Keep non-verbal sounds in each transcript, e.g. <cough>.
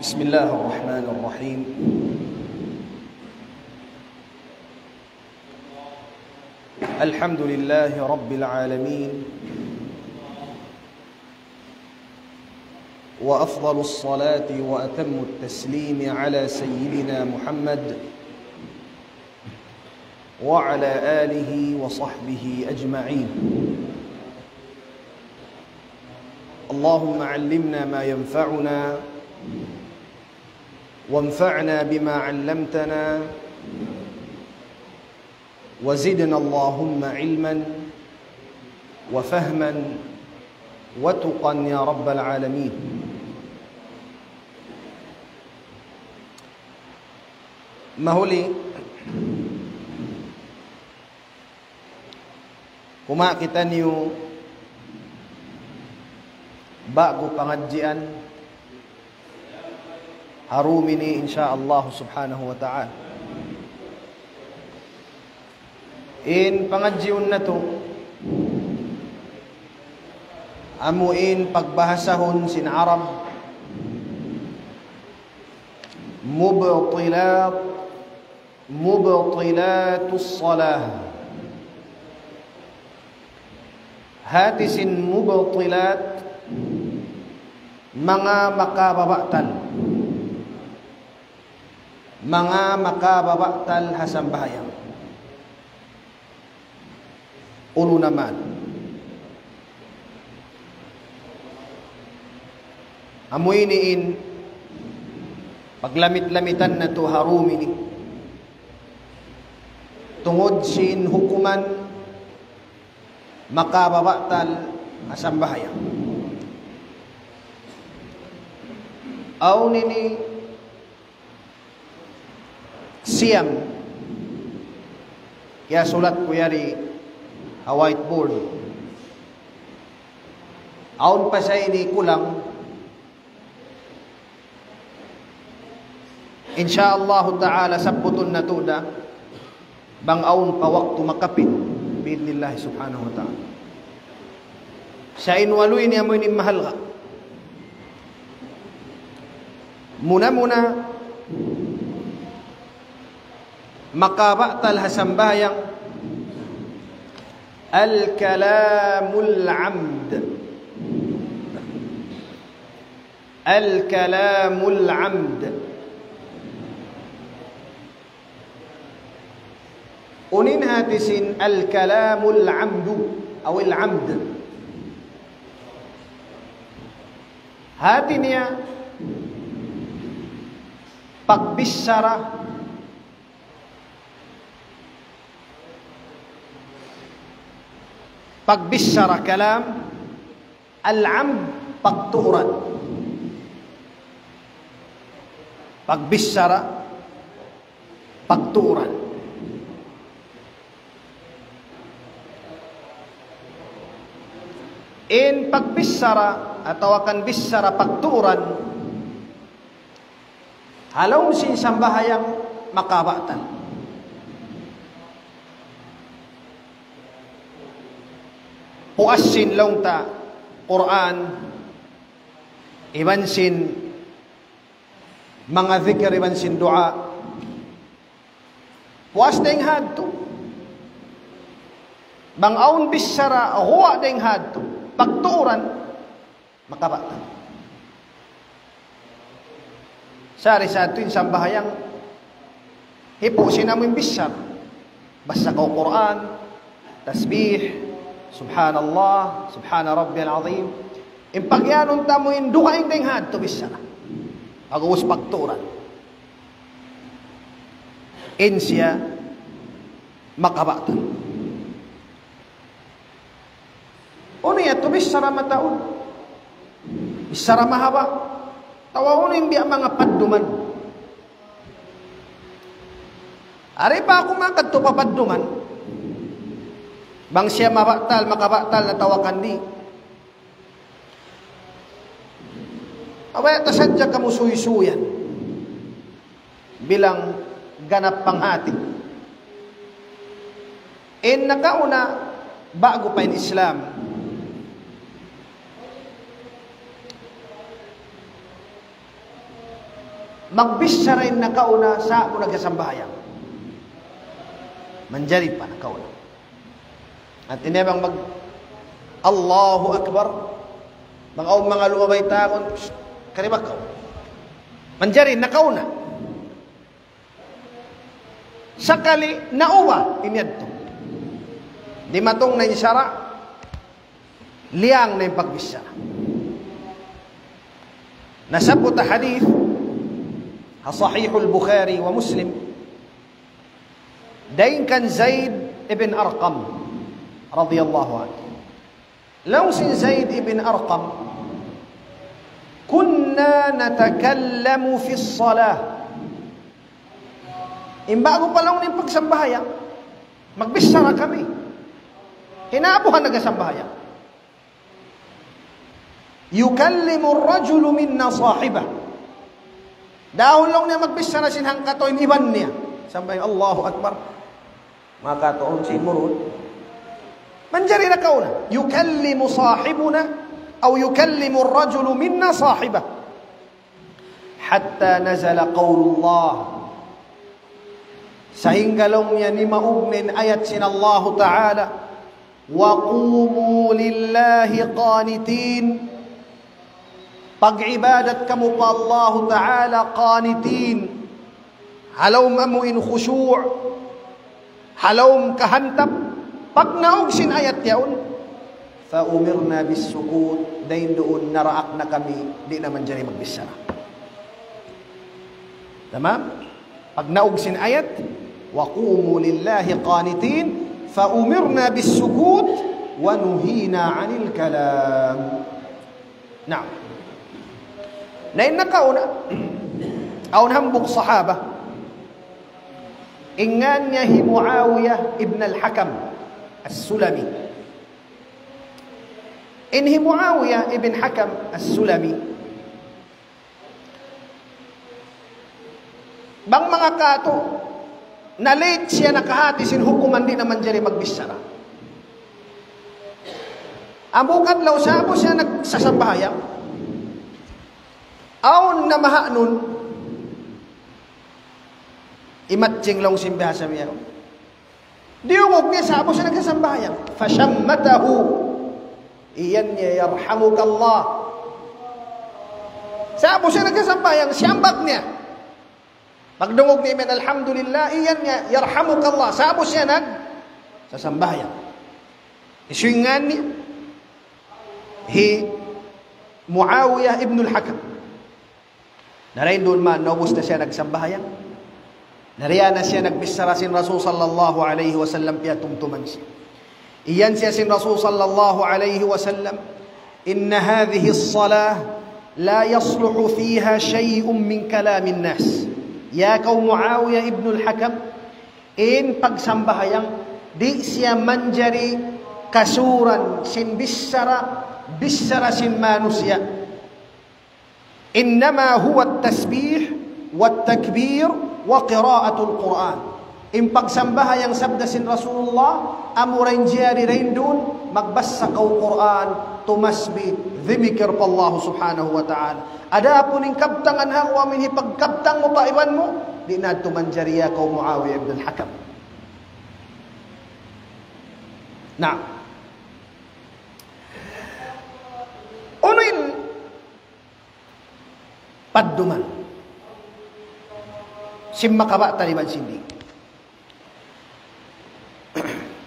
بسم الله الرحمن الرحيم. الحمد لله رب العالمين. وأفضل الصلاة وأتم التسليم على سيدنا محمد وعلى آله وصحبه أجمعين. اللهم علمنا ما ينفعنا وانفعنا بما علمتنا وزدنا اللهم علما وفهما وتقا يا رب العالمين. mahuli kumakita niyo bago pangadjian harumi ni insya Allah subhanahu wa ta'ala. In pangadjiun na to amuin pagbahasahon sin Arab mubtilat mubtilatus salah hatisin mubtilat mga makababatal mga makababatal hasambahayan ulo naman. Amoy niin paglamit-lamitan na to harumi ni. Tungod sin hukuman makababatal asambahayan aw nini siyam. Kaya sulat ko yari a whiteboard. Aun pa siya ini kulang? Insyaallah ta'ala sabutun na tuda bang aun pa waktu makapin biidnillah subhanahu wa ta'ala. Siya inwaluin niya mo ini mahal ka muna-muna makabatal hasambayang al-kalamul amd al-kalamul amd unin hatisin al-kalamul amdu aw al-amd hati niya pagbisara pagbisara kalam al-amd pagtuuran. Pagbisara pagtuuran. In pagbisara atau akan bisara pagtuuran halaw sin sambahayang makabatan puasin long ta Quran iban sin mga zikir iban sin dua. Puas ding hadto. Bang aun bisara huwa ding hadto. Pagturan makabatan sari sa atin sambahayang hipo sinamin bisar. Basta ko Quran tasbih subhanallah subhana rabbiyal azim impagyanon ta mo induha ing tinghad to bisara agus pagturan insya makabatan Ono ya tubis sara mataon. Isara mahaba. Tawawon yung biya mga padduman. Ari pa ako mga kadto papadduman. Bang siya mabaktal, makabaktal na tawakan di. Away tasadya ka mo suysuyan. Bilang ganap panghati. In nakauna, bago pa in Islam, magbisya rin na kauna sa ako nagasambahayan. Manjari pa na kauna. At inebang mag Allahu Akbar. Mga o mga lumabay takon, karibak ka. Manjari na kauna. Sakali nauwa inyadto. Di matong na isyara, liang na yung pagbisya. Nasabot na hadith, ha sahihul Bukhari wa Muslim, dain kan Zaid ibn Arqam, رضي الله عنه. لوس زيد بن أرقم كنا نتكلم في الصلاة. إن بعض بلون ينبق سنبهايا مكبسر كمي. هنا أبوها نبق سنبهايا. يكلم الرجل منا صاحبه. داو لون ينبق بسنا سنهن قطوين إبنيا سنبهي الله أكبر. ما قطوين سنبهي من جري كونه يكلم صاحبنا أو يكلم الرجل منا صاحبه حتى نزل قول الله sehingga long niya ni maugnin ayat sin Allah Ta'ala وقوموا لله قانتين pag-ibadat kamu pa Allah Ta'ala qanitin halaw mamuin khushu' halaw kahantap Pag naugsin ayat yaon, fa umirna bis sukut, dahin doon naraak na kami, di naman dyan magbisara. Tamam? Pag naugsin ayat, wa qumu lillahi qanitin, fa umirna bis sukut, wa nuhina anil kalam. Naam. Nain nakauna, aun hambuk sahaba, ingan niya hi Muawiyah ibn al-Hakam, السلمي إنه معاوية ابن حكم السلمي Bang mga kato, na late siya nakahati sin hukuman di naman dyan magbisara. Amukat law sabo siya nagsasambahayan. Aon na mahanon, imatching lang simbaha sa miyaw. ديوغو كيسا أبو سنة كيسا فشمته إيان يرحمك الله سأبو سنة كيسا مبايا سيامبقني من الحمد لله إيان يرحمك الله سأبو سنة كيسا مبايا هي معاوية ابن الحكم نرين دول ما نوبوس تسينك سمبايا سمبايا Nariyan na siya nagbisara sin Rasul sallallahu alaihi wasallam piya tumtuman siya. Iyan siya sin Rasul sallallahu alaihi wasallam, Inna hadhihi as-salah la yasluhu fiha shay'un min kalamin nas. Ya kau Muawiyah ibn al-Hakam, in pagsambahayang di siya manjari kasuran sin bisara bisara sin manusia. Innama huwa at-tasbih wat-takbir wa qiraatul Quran. In pagsambaha yang sabda sin Rasulullah, amurain jari rain dun, magbasa kau Quran, tumasbi, dhimikir pa Allah subhanahu wa ta'ala. Ada pun in kabtangan hang wa min pa iban mo, di na tumanjariya kau Muawiyah ibn al-Hakam. Nah. Unuin padduman simma kaba taliban sindi.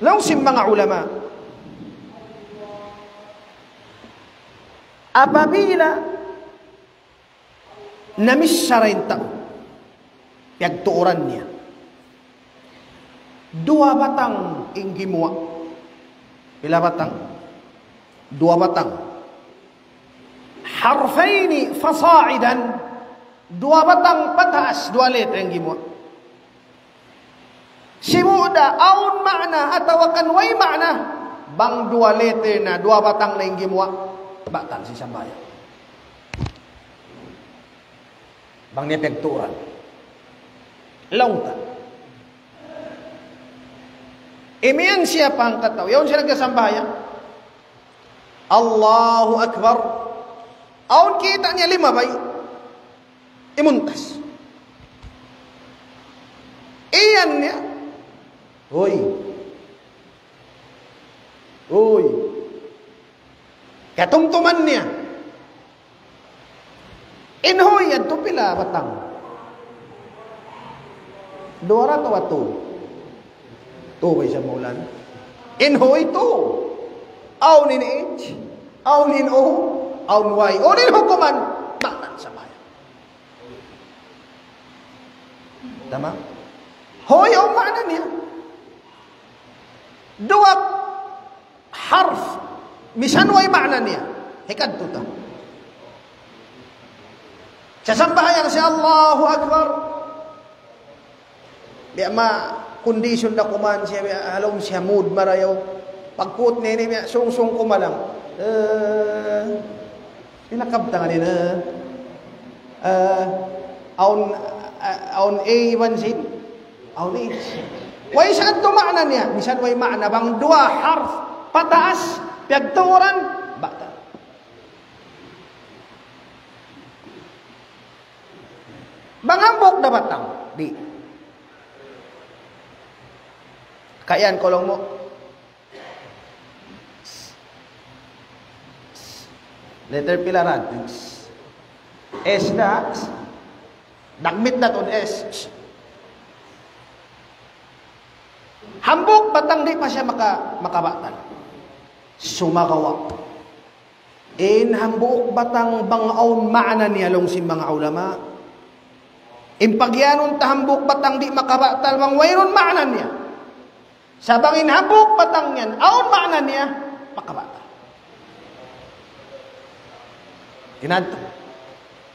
Lalu sim mga ulama, apabila namisya rin tao, piyagtuoran niya, dua batang inggimuwa, pila batang? Dua batang. Harfaini fasa'idan, Dua batang pataas, dua letra yang gimo. Simuda, aun makna atau akan way makna. Bang dua letra na, dua batang na yang gimo. Batal si sambayan. Bang niya pagturan. Launta. Imiyan siya pang kataw. Yawn siya nagkasambayan. Allahu Akbar. Aun kita niya lima bay imuntas. Iyan niya. Hoy. Hoy. Katungtuman niya. Inhoy, yan to pila batang. Dora to ato. To ba siya maulan? Inhoy to. Aw nin H. Aw nin O. Aw Y. O nin hukuman. Batan sa bayan. Tama? Hoy, ang mana niya. Dua harf. Misan way mana niya. Hikad to ta. Sa sambahayan si Allahu Akbar. Biya ma condition na kuman siya, biya halong siya mood marayaw. Pagkut nini, biya sung-sung kumalang. Uh, pinakabta nga nila. Uh, aun, uh, aun A ibansin. Aun A. Way saan to maana niya? Misan way maana bang dua harf pataas, piyagturan, bata. Mangambok na batang? Di. Kayan kolong mo. Letter pilaran. S na. Nagmit na ton S. Hambok batang di pa siya maka, makabatan. Sumagawa. In hambok batang bangaon maana niya long si mga ulama. Impagyanon tahambok batang di makabatal mang wayron maanan niya. Sa bangin hambok batang yan, aon maanan niya, makabatal. Kinanto.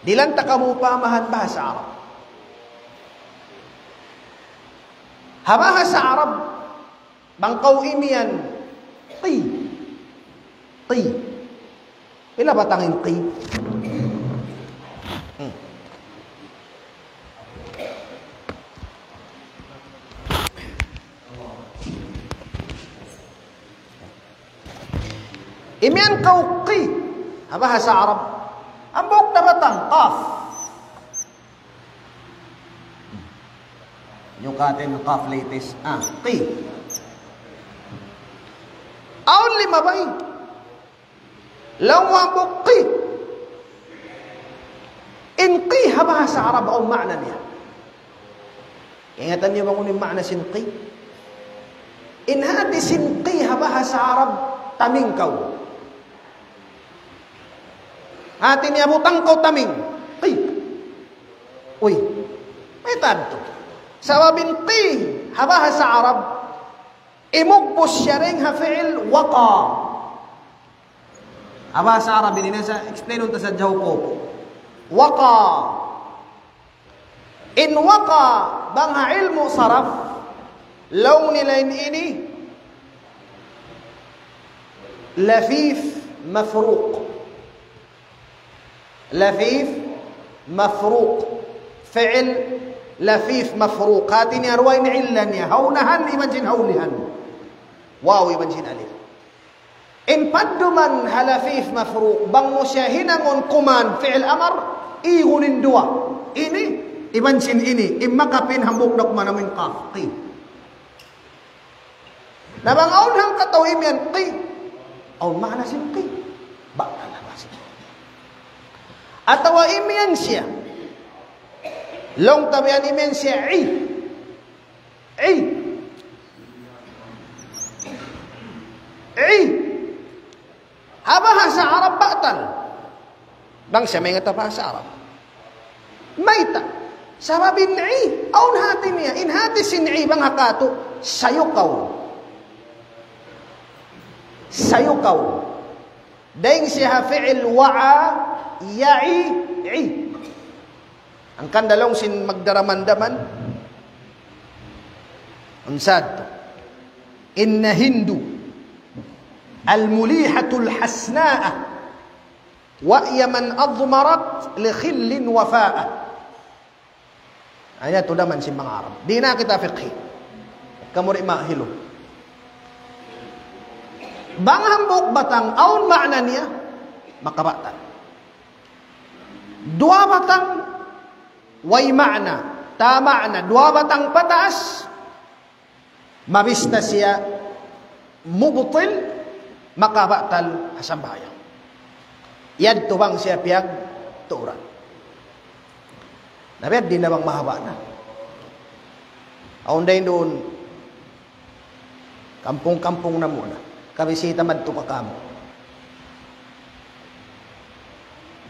Dilan ta kamo pamahan ba sa Arab? Habaha sa Arab, bangkaw imiyan, qi. Qi. Ila batangin qi? Imian kauqi. Apa bahasa Arab? Ambok na batang qaf. Yung katin ng qaf latest. Ah, qi. Aun lima bay. Lawa buqi. In qi ha bahasa Arab o makna niya. Ingatan niyo bang unin makna sin qi? In hati sin qi ha bahasa Arab tamingkaw. Atin niya butang ko taming. Qi. Uy. May tanto. سوا قي هباها سعرب إمقبو الشرينها فعل وقا. هباها سعرب إني يعني نسا إكسبلين أنت سجهوكو وقا. إن وقا بان علم صرف لون لين إني. لفيف مفروق. لفيف مفروق. فعل لفيف مفروق هاتني أروين علن هونهن يبنجن هونهن واو يبنجن ألف إن بدمن هلفيف مفروق بان مشاهنا كمان فعل أمر إيغن دوا إني يبنجن إني إما كبين همبوك دقمان من قاف قي نبان أون هم كتوهم قي أو معنى سن قي بقى Atawa imian siya. Long tabian imian siya. I. I. I. Habaha sa Arab batal. Bang siya may nga sa Arab. Mayta. Sababin i. Aun hati niya. In hati sin i bang hakato. Sayukaw. Sayukaw. Daing siya fi'il wa'a ya'i i. Ang kandalong sin magdaramandaman. Unsad. Inna hindu al-mulihatul hasna'a wa man admarat li khillin wafa'a. Ayan, ito naman si mga Arab. Di na kita fiqhi. Kamu rin mahilo. Bang hambok batang aun makna niya, makabatan. Dua batang way ma'na. tama na, dua batang pataas, mabista siya, mubutil, makabatal hasambayan. Yan tubang siya piyag tuuran. Nabiyad din na bang mahaba na. Aunday doon, kampung-kampung na muna. Kabisita man ito kakamo.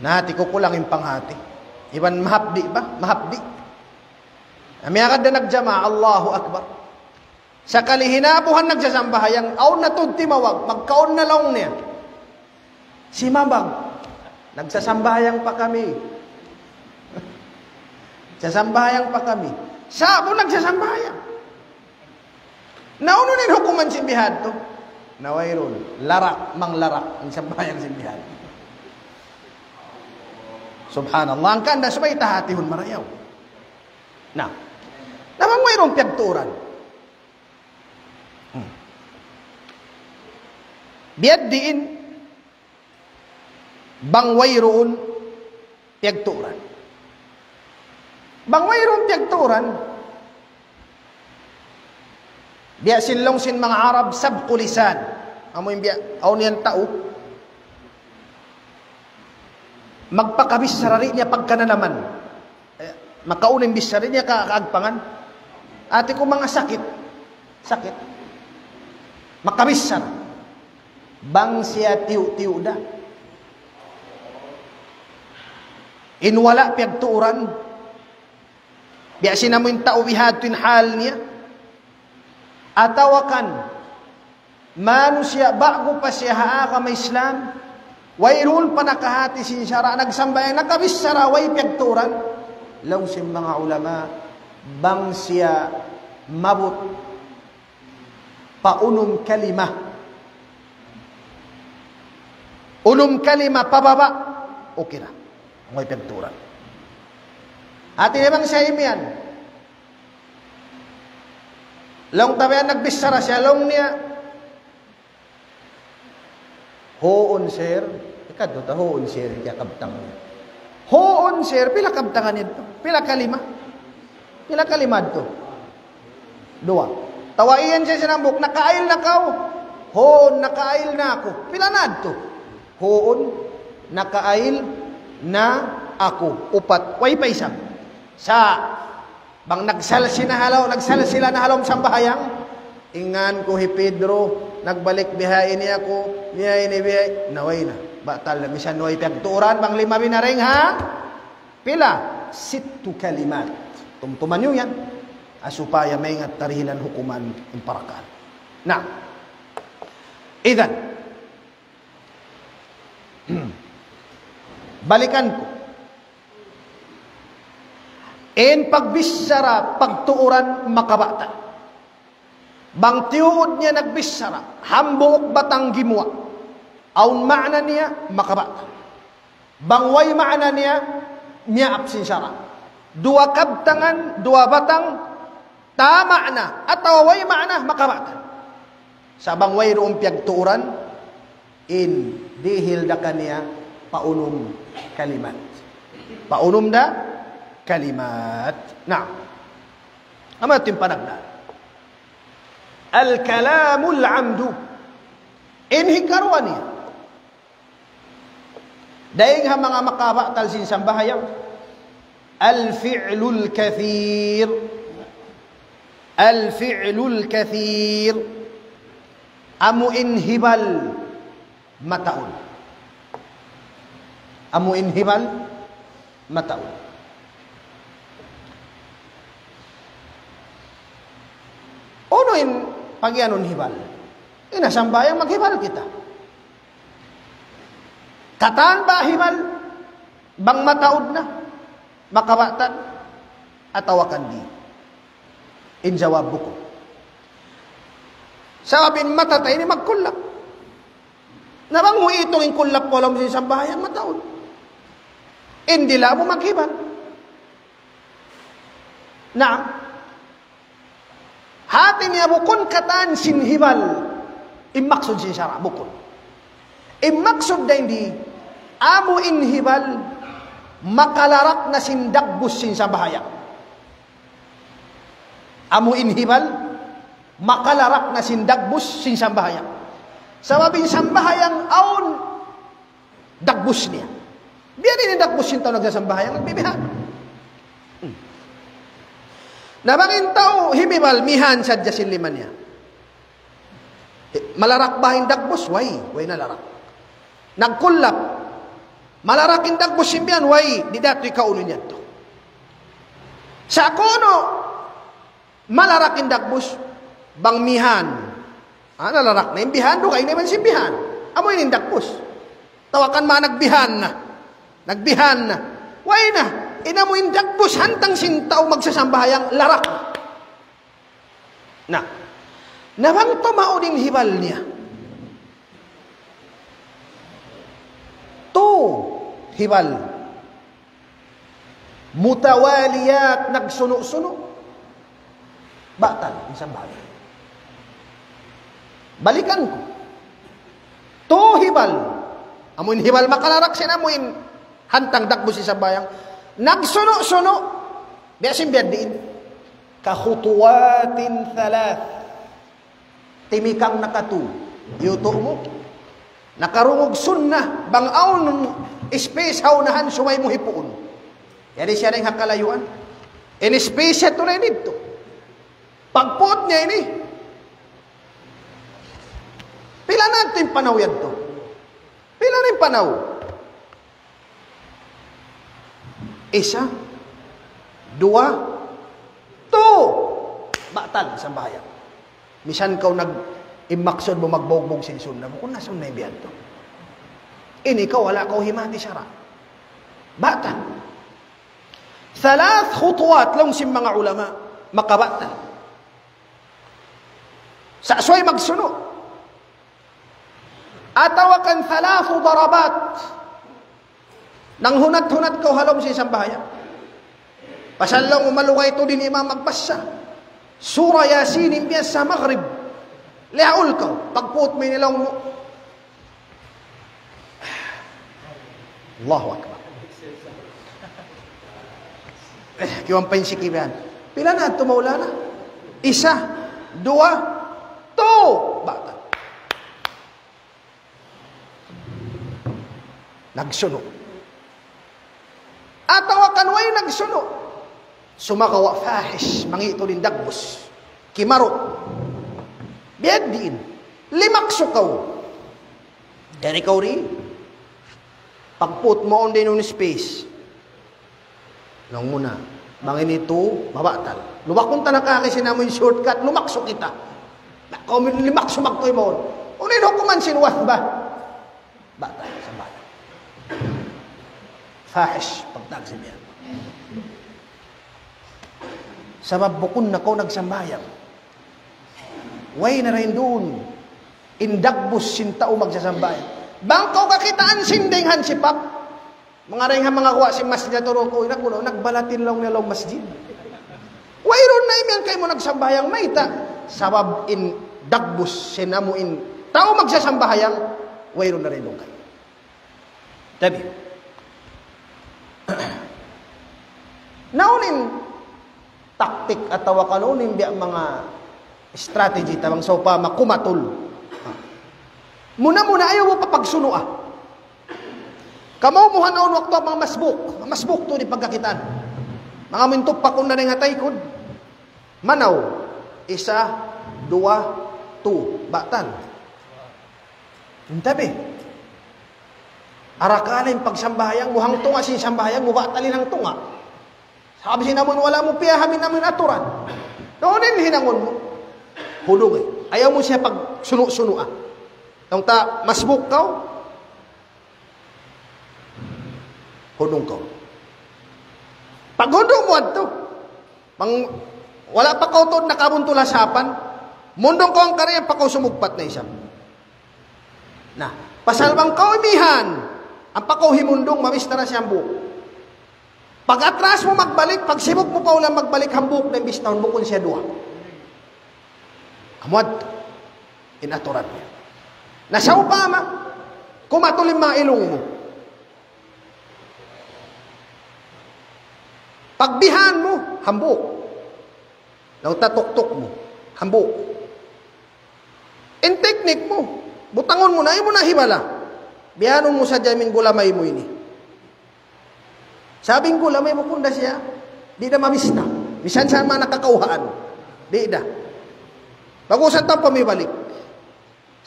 Nahati ko kulang yung panghati. Iban mahapdi ba? Mahapdi. Amiyakad na nagjama, Allahu Akbar. Sa kalihinabuhan nagsasambahayang, aw na timawag, magkaon na lang niya. Si Mabang, nagsasambahayang pa kami. <laughs> Sasambayang pa kami. Sabo nagsasambahayang. Nauno nin hukuman si bihad to. Nawayron, larak, mang ang sambayang si bihad. Subhanallah, ang kanda sabay tahatihon marayaw. Na, namang mayroong piyagturan. Hmm. Biyad diin, bangway roon, piyagturan. Bangway roon piyagturan, biya sinlong sin mga Arab sabqu lisan. Amo yung biya, aw niyan tao, magpakabis sarari niya pagkananaman. Eh, makaunin bis sarari niya kaagpangan. Ate ko mga sakit, sakit. Makabis sar. Bang siya tiyo-tiyo da. Inwala piyagtuuran. Biya sinamo yung tao bihatin hal niya. Atawakan. Mano siya, bago pa siya haa may Islam, Wairul panakahati sin syara nagsambayan nakabis sara way piyagturan. Law sin mga ulama bang siya mabut paunum kalima. Unum kalima pababa. Okay na way piyagturan. Ati bang siya imian Long tabian nagbisara siya long niya Hoon sir, ikadto ta hoon sir kaya kabtang. Hoon sir pila kabtangan nito? Pila kalima? Pila kalima to? Dua. Tawaiyan siya sinambok, nakail na kao. Hoon, nakail na ako. Pila na to? Hoon, nakail na ako. Upat. Way pa isa. Sa bang nagsal na halaw, nagsal sila na halaw sa bahayang. Ingan ko hi Pedro, nagbalik bihain niya ako, bihain ni bihay, naway na. Batal na, misan naway pagturan, bang lima binaring ha? Pila? Situ kalimat. Tumtuman nyo yan. Asupaya may nga tarihinan hukuman yung parakan. Na, idan, <clears throat> balikan ko. En pagbisara, pagtuuran, makabata. Bang tiuod niya nagbisara, hambuok batang gimwa. Aun maana niya, makabata. Bang way maana niya, niya absin syara. Dua kabtangan, dua batang, tama na. At way maana, makabata. Sa bang way roong piyagtuuran, in dihil da kaniya, paunum kalimat. Paunum da kalimat. Na, ama timpanagda. Al-kalamul amdu. Inhikaruan niya. Daing ha mga makaba talsin sambahayaw. Al-fi'lul kathir. Al-fi'lul kathir. Amu inhibal mataun. Amu inhibal mataun. Uno in pagyanon hibal. Inasambayang maghibal kita. Kataan ba hibal? Bang mataod na? Makawatan? Atawakan di. In jawab buko. Sabin matatay ni magkulap. Nabang itong inkulap ko alam sa sambahayan mataod. Hindi lang mo maghibal. Na, hati niya bukon katan sinhibal imaksud sin syara bukon imaksud da hindi amo inhibal makalarak na sindagbus sin sa bahaya Amo inhibal, makalarak na sindagbus sin sambahayang. Sa mabing sambahayang aon, dagbus niya. Biyan ini dagbus sin tao nagsasambahayang, nagbibihan. Hmm. Nabangin tao, himibal, mihan sa jasin liman niya. Malarak ba dagbus? Way, way nalarak. Nagkulap, malaraking dagbus simbiyan, way, di dato'y kaulo niya to. Sa kono, malaraking dagbus, bangmihan. Ah, nalarak na imbihan, do kayo naman simbihan. Amoy ning dagbus. Tawakan ma nagbihan na. Nagbihan na. Way na, inamoy dagbus, hantang sintaw magsasambahayang larak. Na, Nawang tumauning hibal niya. To hibal. Mutawaliyat nagsuno-suno. Batal, isang bagay. Balikan ko. To hibal. Amun hibal makalarak sinamuin. Hantang dakbo si sabayang. Nagsuno-suno. Biasin biyan diin. Kahutuwatin thalath timikang nakatu. Yuto mo. Nakarungog sunna, bangaon space haunahan sumay mo hipuon. Yan siya rin hakalayuan. In space ito na dito. Pagpuot niya ini. Pila natin panaw yan to. Pila rin panaw. Isa, dua, to. Batal sa bayan. Misan kau nag imaksod mo magbogbog sin sunna mo kung nasun na ibiyan to. Ini ka wala kau himati sara. Bata. Thalath khutuwat lang si mga ulama makabata. Sa asway magsuno. Atawakan thalathu darabat. Nang hunat-hunat kau halom sa isang bahayan. Pasal lang umalugay to din imam magpasa. Surah Yasin imbiya sa Maghrib. Leaul ka. Pagpuot may nilang Allahu Akbar. Eh, kiwan pa yung sikiban. Pila na, tumawala na. Isa, dua, to. Bata. Nagsuno. Atawakan way nagsuno. Sumakawa fahish, mangito din dagbos. Kimaro. Biyad diin. Limak. Dari ikaw rin. Pagput mo on din yung space. Lang muna. Bangin ito, mabatal. Lumakon ta na kakisi namin shortcut, lumakso kita. Kung limakso magtoy mo. Unin ko man sinuwas ba? Batal sa batal. Fahish, pagtagsibihan. Sabab bukun na ko nagsambayang. Way na rin doon. Indagbus sintao magsasambayang. Bangkaw kakitaan sinding hansipap. Mga rin nga mga kuwa si masjid turo ko, inakuno, nagbalatin lang nilang masjid. Wayron na imyan kayo mo nagsambayang may ta. Sabab in dagbus sinamuin tao magsasambahayang, wayron na rin doon kayo. Tabi. <clears throat> Naunin, taktik at tawakanunin biya mga strategy tabang sa pa makumatul. Muna-muna ayaw mo papagsuno ah. Kamo mo hanaon wakto mga masbuk. Masbuk to di pagkakitan. Mga mintok pa kung na nga kod. Manaw. Isa, dua, tu. Batan. Hintabi. Arakalin pagsambayang, muhang tunga sin sambayang, mubatalin ang tunga. Sabi siya naman, wala mo piyahamin namin aturan. Noonin hinangon mo. Hulog eh. Ayaw mo siya pag suno-suno ah. Nung ta, masbuk ka, hudong ka. Pag hudong mo ato, pang, wala pa ka to nakabuntulasapan, mundong ko ang karya, pa sumugpat na isang. Na, pasalbang kaumihan, ang pakaw himundong, mamista na siyang buhok. Pag atras mo magbalik, pag sibok mo pa ulang magbalik, hambuk na imbis taon, bukon siya duwa. Amwad, inaturan niya. Nasaw pa ma, kumatulim mga ilong mo. Pagbihan mo, hambuk. Law tatuktok mo, hambo. In technique mo, butangon mo na, ay mo na hibala. Biyanon mo sa jamin gulamay mo ini. Sabing gulamay mo kunda siya, di na mamista. Bisan sa man nakakauhaan. Di da. Bagusan tang pamibalik.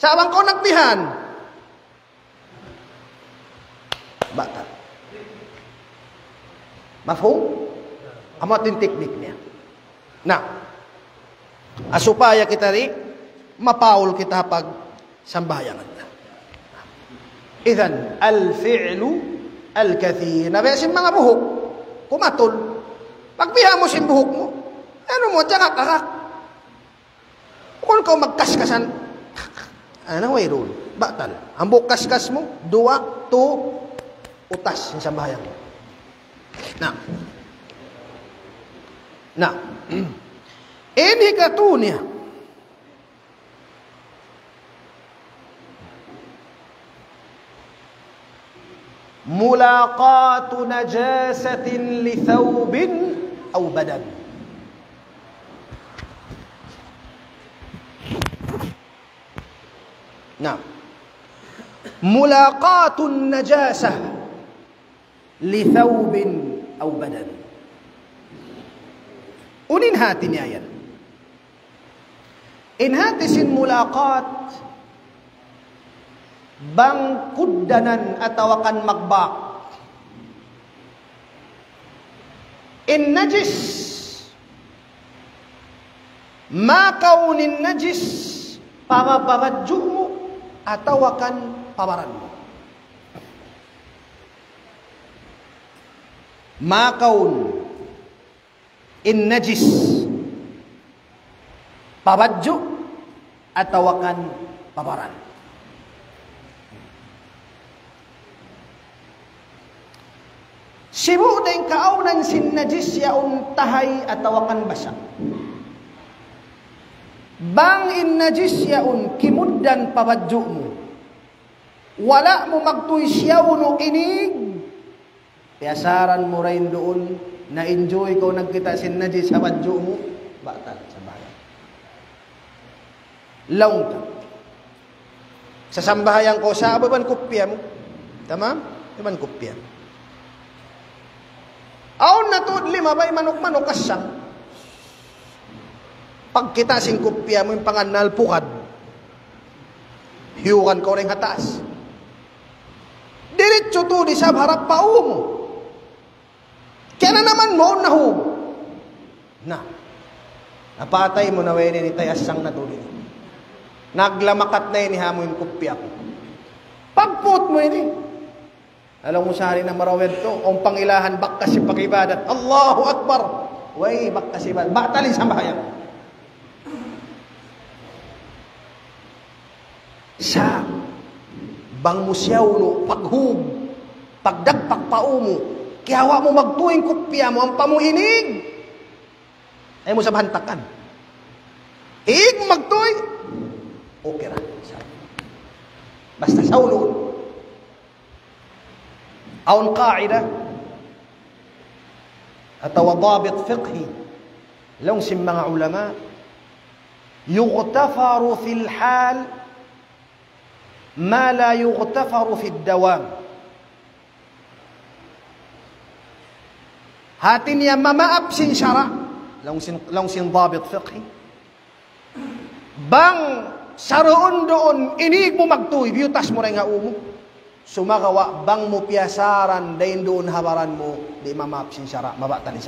Sabang ko nagbihan. Bata. Mafhum? Amo ating teknik niya. Na, asupaya kita ri, mapaul kita pag sambahayangan na. Idan, al-fi'lu al-kathir. Nabesin mga buhok, kumatol. Pagbiha mo sin buhok mo, ano mo, tsaka kakak. Kung ka magkaskasan, Ana wairul. Batal. Ambok kas-kasmu dua tu utas macam bahayang. Nah. Nah. <clears throat> Ini katunya. Mulaqatu najasatin li thawbin aw badan. نعم. ملاقات النجاسة لثوب أو بدن. أنين هاتين يا إن هاتس ملاقات بان قدنان أتوقن مقبا إن نجس ما كون النجس بابا بابا جمو atawakan pawaran mo. Ma kaun in najis pabadyo at tawakan pabaran. Sibu din kaunan sin najis yaun tahay at tawakan basa. Bang in najis yaun kimuddan pabadyo. Wala mo magtuy siyaw no inig. Piasaran mo rin doon na-enjoy ko nagkita sin najis sa badyo mo, batal sa bayan. Long ka. Sa sambahayan ko, sa ababan kupya mo. Tama? Ababan kupya. Aon na to, lima ba'y manok-manok kasang. Pag kita sing kupya mo yung panganal pukad, hiyukan ko rin hatas. Diretso to di sa harap pa mo. Kaya na naman mo nahug. Na. Napatay mo na wene ni tayasang natulin. Naglamakat na ini hamo yung kupya ko. Pagput mo ini. Alam mo sa hari na marawed to, ang pangilahan bak kasi pakibadat. Allahu Akbar. Way, bak kasi ba? Batalin sa bahayan. sa bangmusyaw no paghug pagdagpak paumo kaya wa mo magtuing kopya mo ang pamuhinig. Ay mo sa bahantakan. Iig mo magtuing okay ra basta sa ulo. Aon qaida atawa dabit fiqhi. Lawsim mga ulama yughtafaru fil hal ما لا يغتفر في الدوام. هاتين يا ما أبشن شرع لو سن ضابط فقهي. بان شرع دون إنيك مكتوي بيوتاس مرنغا أمو سمغوا بان مبياسارا دين دون هبران مو. دي ما أبشن شرع ما بأتني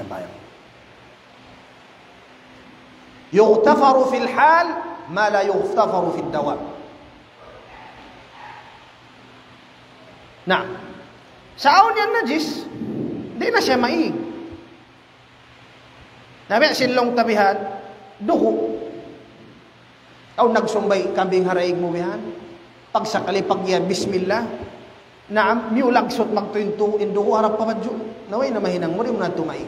يغتفر في الحال ما لا يغتفر في الدوام. Na, sa aon yan najis, di na siya maig. Nabi sinlong tabihan, duho. Aw nagsumbay kambing haraig mo bihan. Pag sakali pagyan, bismillah. Naam, miulagsot magtuinto induho harap pamadyo. Naway na mahinang mo rin na tumay.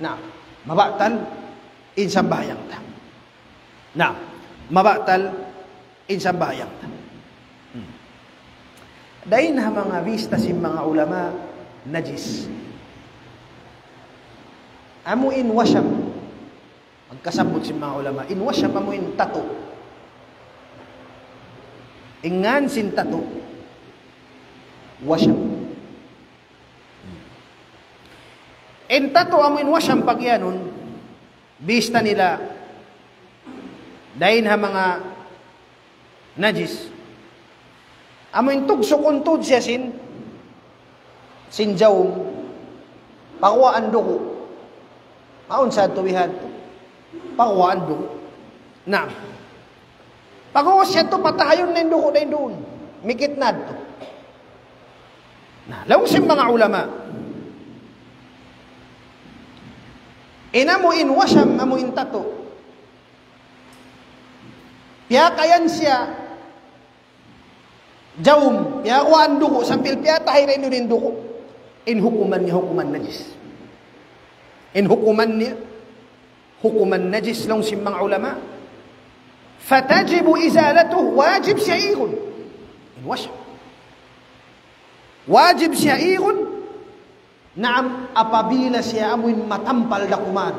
Na, mabatal, insang bayang ta. Na, mabatal, insang bayang ta. Dahin ha mga vista si mga ulama, najis. Amuin wasyam. Kasabot si mga ulama. Inwas siya pa mo in tato. Ingan sin tato. Wasyam. In tato amoin wasyam pagyanon, bista nila dahin ha mga najis. Amoin tugsok untod siya sin sin jawm pakuwaan duko. Maun sa tuwihan. Pakuwaan duko. Na. Pakuwa siya to patahayon na duko na doon. Mikit na to. Na, lawsin mga ulama. Ina mo inwasam amo intato. Piya kayan siya Jawm, piyawaan duko, sampil piya tahiray nun yung duko. In hukuman niya, hukuman najis. In hukuman niya, hukuman najis lang si ulama. Fatajibu izalatuh, wajib siya. In wasya. Wajib siya naam apabila siya amuin matampal na kuman.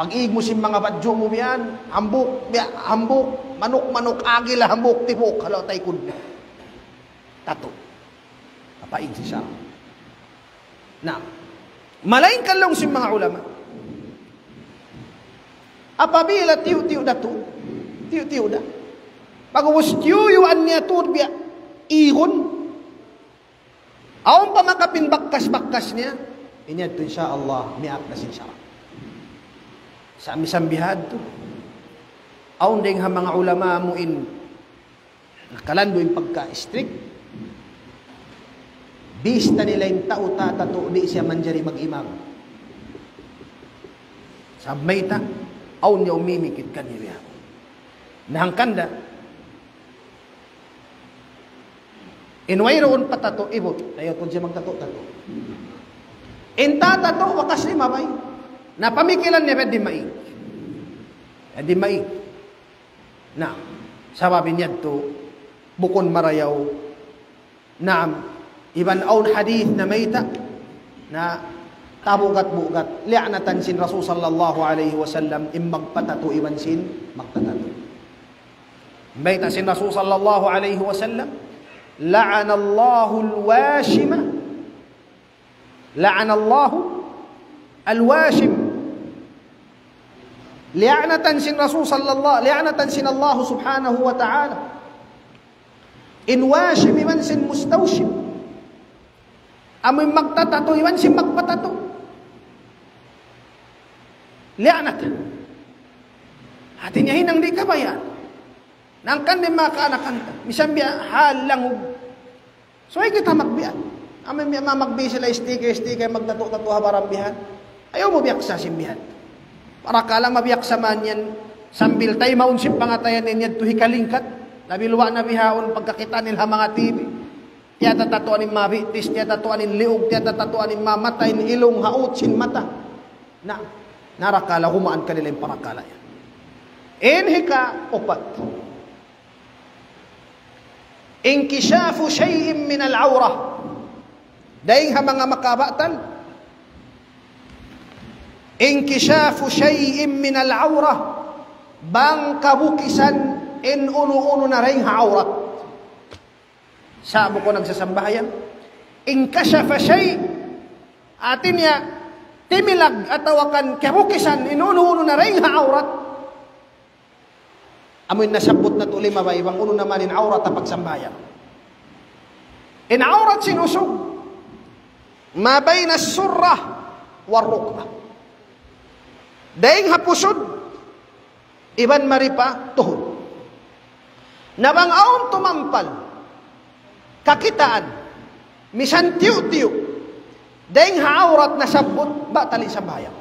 Pag-iig mo si mga badyo mo yan, hambuk, hambuk, manok-manok, agila, hambuk, tibok, halo tay kun. Tato. Papaig siya. Naam. Malain kalong si mga ulama. Apabila tiyo-tiyo da to, tiyo-tiyo da. Pag was tiyo-yuan niya turbya, ihon, Aon pa makapin bakkas-bakkas niya, inyad to insya Allah, miak na sin syara. Sa misambihad to. Aon ding ha mga ulama mo in kalando yung pagka-strict. Bista nila yung tao tatato, di siya manjari mag-imam. Sabmay ta, aon niya umimikit kanila. Nahangkanda, Inway roon patato, ibot. Ayaw po siya magtato-tato. Inta tato, wakas ni mabay. Napamikilan niya, di maig. Di maig. Na, sababi niya to, bukon marayaw, na iban aun hadith na mayta, na tabugat-bugat, li'anatan sin Rasul sallallahu alaihi wasallam, im magpatato iban sin magtatato. Mayta sin Rasul sallallahu alaihi wasallam, لعن الله الواشم لعن الله الواشم Li'anatan sin Rasul sallallahu, li'anatan sin Allah subhanahu wa ta'ala. In washib man sin mustawshib. Amoy magtatato, iman sin magpatato. Li'anatan. Atin yahin ang di kabayan. Nang kanding mga kaanakanta. Misang biya, halangog. So ay kita magbiyan. Amin biya mamagbi sila sticker-sticker, magtato-tato habarambihan. Ayaw mo biya kasasimbihan. Para kala mabiyak sa man yan sambil tayo maunsip pangatayan ninyo to hikalingkat. Nabilwa na bihaon pagkakita nila mga TV. Tiya tatatuan ni mabitis, tiya tatuan ni liog, tiya tatuan ni mamatay, ni ilong haot, sin mata. Na, narakala, humaan ka nila yung parakala yan. Inhika, upat. Inkishafu shay'in min al-awra. Dahing ha mga makabatan. Inkishafu shay'in min al-awra. Bang kabukisan in uno-uno na rin ha-awrat. Sabo ko nagsasambahayan. Inkashafa shay. Atin niya, timilag at tawakan kabukisan in uno-uno na rin ha-awrat. Amoy nasabot na tuloy mabaybang uno naman in aurat na pagsambayan. In aurat sinusog. Mabay na surra warukba. Daing hapusod, iban maripa tuhod. Nabang aon tumampal, kakitaan, misan tiyo-tiyo, daing haaurat na sabot, ba tali sa bayan.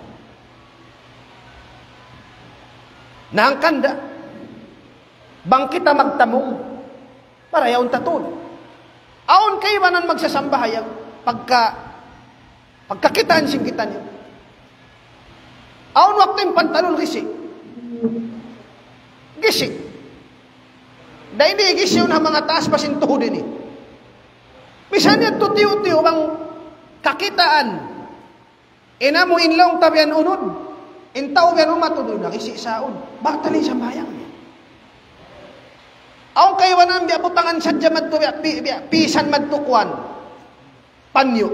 Nangkanda, bang kita magtamong para yaon taton. Aon kay banan magsasambahayag pagka pagkakitaan sing kita niyo. Aon waktu yung pantalon gisi. Gisi. Dahil hindi gisi yun ang mga taas pasin tuhod ini. Misan yan tutiyo-tiyo bang kakitaan. Ina mo inlong tabian unod. Intaw gano matuloy na kisi saon. Batalin sa bayang niya. Aw kay wanan biya butangan sadya madto biya, biya pisan madtukwan. Panyo.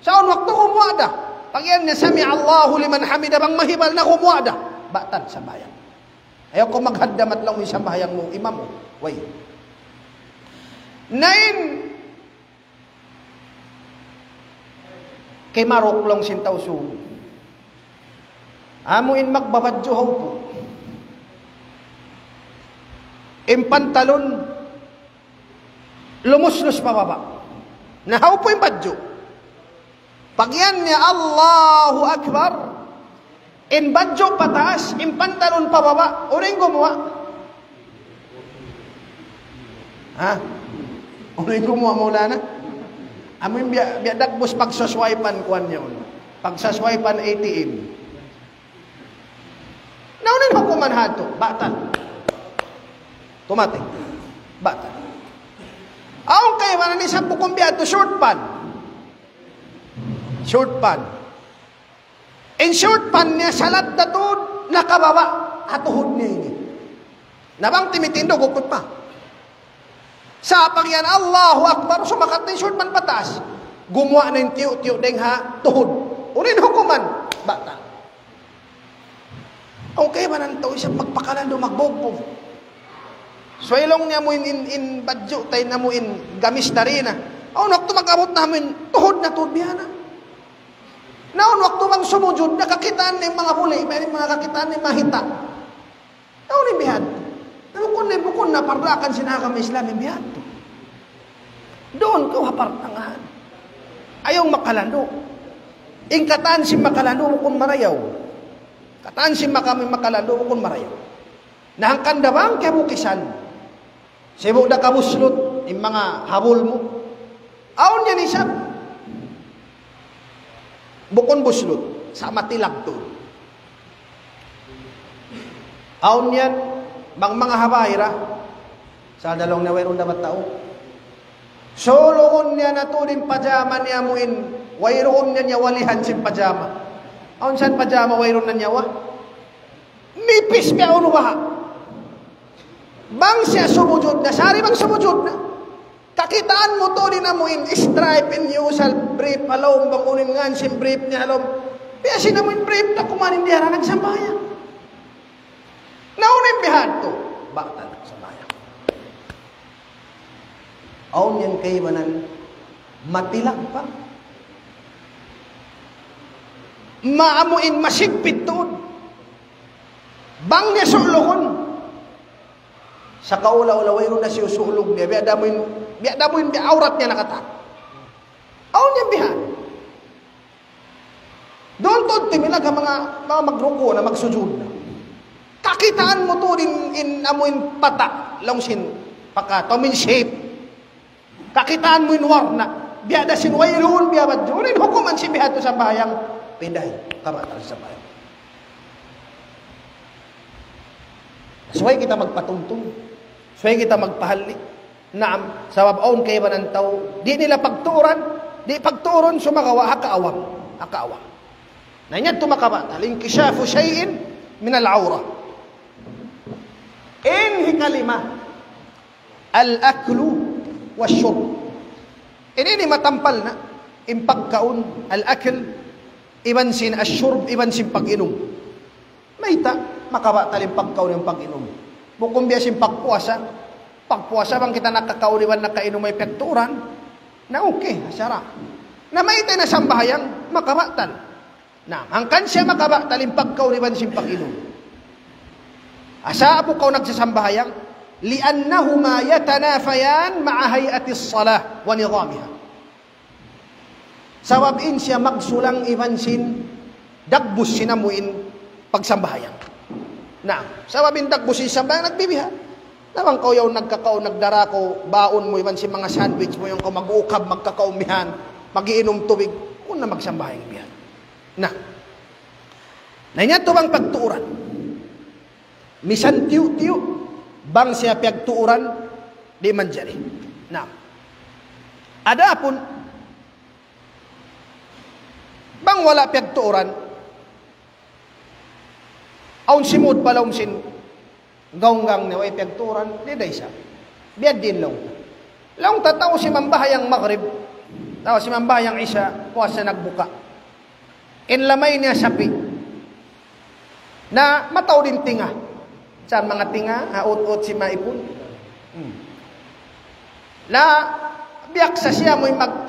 Saon waktu kumuada. Pag yan niya sami Allahu liman hamida bang mahibal na kumuada. Batan sa bayang. Ayaw ko maghaddamat lang sa bayang mo imam mo. Way. Nine kay marok long sintaw su. Amuin magbabadyo ho po. Impantalon, lumuslos pababa. Nahaw po yung badyo. Pag yan niya, Allahu Akbar, in badyo pataas, in pantalon pababa, uring gumawa. Ha? Uring gumawa mula na? Amin biya, biya dagbos pagsaswipan kuan yun. Pagsaswipan ATM. Naunin hukuman hato, batal. Tumating. Batal. Aong kayo, mana ni sa bukong biyato, short pan. Short pan. In short pan niya, salat na to, nakababa, atuhod niya ini. Nabang timitindo, gukot pa. Sa pagyan, Allahu Akbar, sumakat na short pan patas. Gumawa na yung tiyo-tiyo deng ha, tuhod. Unin hukuman, batal. Okay ba nang tao siya magpakalando, magbogbog. So ilong niya mo in, in, in badyo, tayo na mo in gamis na rin. Oh, nakto mag-abot namin, tuhod na tuhod biyana. Naon, wakto bang sumujud, nakakitaan ni mga huli, may mga kakitaan ni mahita. Naon ni bihad. Nabukon na bukon na parlakan sinakam Islam yung bihad. Doon ko hapartangahan. Ayaw makalando. Ingkatan si makalando kung marayaw. Kataan si makami makalando kung marayaw. Nahangkan bang kaya bukisan. Sibo na kamuslot yung mga habol mo. Aon yan isa. Bukon buslot sa matilag to. Aon yan, bang mga habayra, sa dalong nawayron dapat tao. Soloon niya na tunin pajama niya muin, wayroon niya niya walihan sin pajama. Aon san pajama wayron na niya wa? Nipis uno ba? Bang siya sumujud na, sari bang sumujud na? Kakitaan mo to din mo in stripe in usal brief halom bang unin ngan sim brief niya halom. Kaya sinamin brief na kumanin diya nagsambayan. Naunin bihad to. Baktan nagsambayan. Aun yan kay manan matilag pa. Maamuin masigpit to. Bang niya sulokon. Sa kaula-ula, wayro na siya sulog niya. Biya damoy, biya damoy, biya aurat niya nakatak. Aw niya bihan. Doon to, timilag ang mga, mga magruko na magsujud na. Kakitaan mo to din in amuin pata, longsin, paka, tomin shape. Kakitaan mo in war na. Biya da sin wayroon, biya ba, Unin hukuman si biya to sa bayang, pinday, kabatal sa bayang. Suway kita magpatungtong. Suway kita magpahali. Naam, sa babaon kayo ba ng tao, di nila pagturan, di pagturon sumagawa, hakaawam. Hakaawam. Na niya tumakaba, taling kisyafu shayin min al-awra. In hikalima, al-aklu wa syurb. Ini ni matampal na, impagkaon, al-akl, iban sin asyurb, iban sin pag-inom. May ta, makaba talim pagkaon yung pag-inom. Bukong biya sin pagpuasa, pagpuasa bang kita nakakauriwan nakainom may pekturan, na okay, asyara. Na may na sambahayang, makabatan. Na, hangkan siya makaba, talim pagkauriwan sin pag-inom. Asa po kau nagsasambahayang, liannahuma yatanafayan ma'a hayati salah wa nidamiha. Sawabin siya magsulang ibansin, dagbus sinamuin pagsambahayang. Na, sawabin dagbus siya sambayang nagbibiha. Nawang ko yung nagkakao, nagdara ko, baon mo iban si mga sandwich mo yung mag-uukab, magkakaumihan, magiinom tubig, kung na magsambahayang bihan. Na, na niya to bang pagtuuran. Misan tiyo-tiyo, bang siya pagtuuran, di man dyan Na, ada pun, bang wala pagtuuran, Aun simod pala sin gaunggang ni way pagturan, di day siya. Biad din long. Long tataw si mambahayang maghrib, tao si mambahayang isya, kuha siya nagbuka. Inlamay niya sapi, na mataw din tinga. Sa mga tinga, haut-ut si maipon. Hmm. Na, biyak sa siya mo'y mag...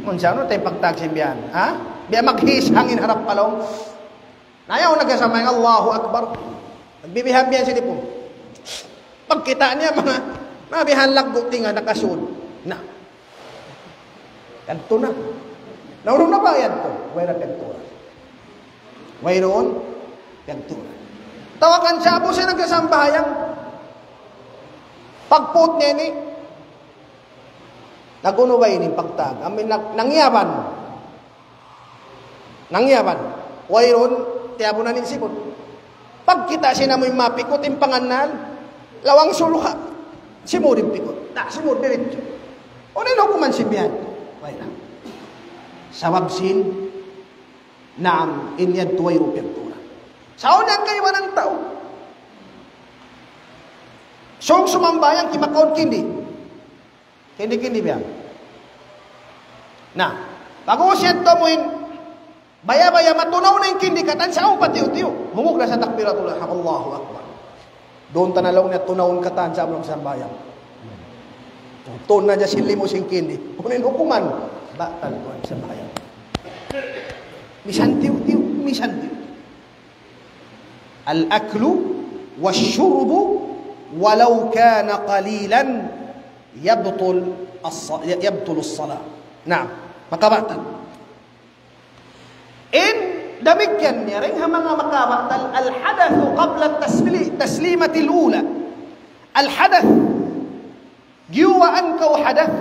Unsa no tay pagtagsimbihan, ha? Biya maghis hangin harap palong. Nayaw nagkasama ng Allahu Akbar. Nagbibihan-bihan si Dipong. Pagkita niya mga mabihan laggo tinga nakasun. Na. Kanto na. Naurong na ba yan to? Wala kantura. Mayroon kantura. Tawakan siya po siya nagkasambayang. Pagput niya ni, nagunubay ni pagtag. Amin nang, nangyaban. Nangyaban. Wayron, tiyabo na ni sipon. Pagkita siya na mo'y mapikot, impanganan, lawang suluha. Simurin pikot. Ta, simur diretso. O nilo kuman si Biyan. Wala. Sa wabsin, naam, inyad tuway rupyantura. Sa unang kayo ng tao. So, sumambayang kimakaon kindi. Kindi-kindi biya. Na, siya to mo'y baya-baya matunaw na yung kindi katan sa upat tiyo-tiyo. Humog na sa takbiratullah. Allahu Akbar. Doon tanalaw niya tunawon katan sa among sambayang. Tun na niya sili mo sing kindi. Kunin hukuman. Batal ko sa bayan. Misan tiyo-tiyo. Misan tiyo. Al-aklu wasyurbu walau kana qalilan yabtul yabtul as-salah. Naam, makabatan. In damigyan niya rin ang mga makabatan al-hadathu qabla at-taslimati al-ula. Al-hadath giwaan ka hadath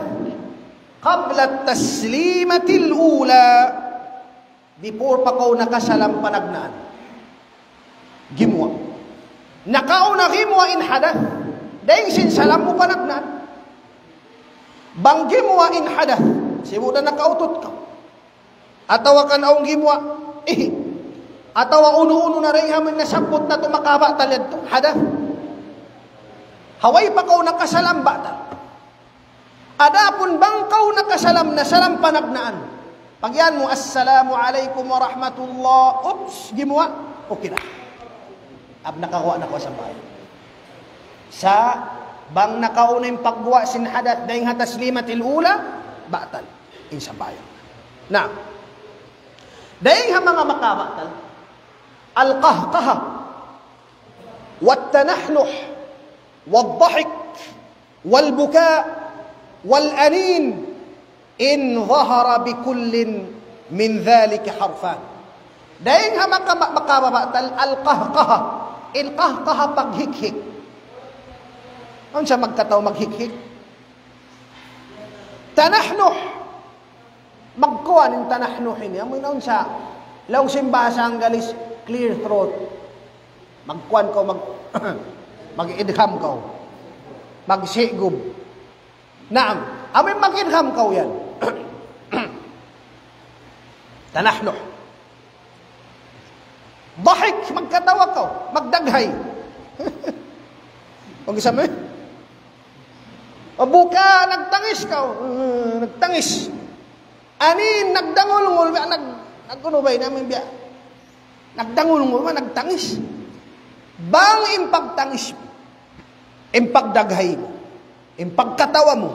qabla at-taslimati al-ula before pa ko nakasalam panagnaan. Gimwa. Nakauna gimwa in hadath dahil sinsalam mo panagnan. Bang gimwa in hadath Simu na nakautot ka. Atawa ka naong gimwa, eh, atawa uno-uno na rin hamin na na tumakaba talad to. Hada. Haway pa kau nakasalam bata. Adapun bang kau nakasalam na salam panagnaan. Pagyan mo, Assalamu alaikum wa rahmatullah. Oops, gimwa. Okay na. Ab nakakuha na ko sa bayan. Sa bang nakauna yung pagbuwa sin hadat dahil hataslimatil ula, batal in sa bayan. Na, ha mga makabatal, al-qahqaha, والتنحنح والضحك والبكاء والأنين إن ظهر بكل من ذلك حرفان داين ها مقابة القهقه القهقه paghikhik. Ano siya magkataw maghikhik? Tanahnuh. Magkuha ng tanahnuhin. May naon siya. Law simbasa ang galis, clear throat. Magkuhan ko, mag, <coughs> mag-idham ko. Magsigub. Naam. Amin mag-idham ko yan. <coughs> tanahnuh. Dahik, magkatawa ko. Magdaghay. <laughs> Kung isa mo O buka, nagtangis ka. Uh, nagtangis. Anin, nagdangol-ngol. Nag, nagkunubay namin biya. Nagdangol-ngol, nagtangis. Bang impagtangis mo. Impagdaghay mo. Impagkatawa mo.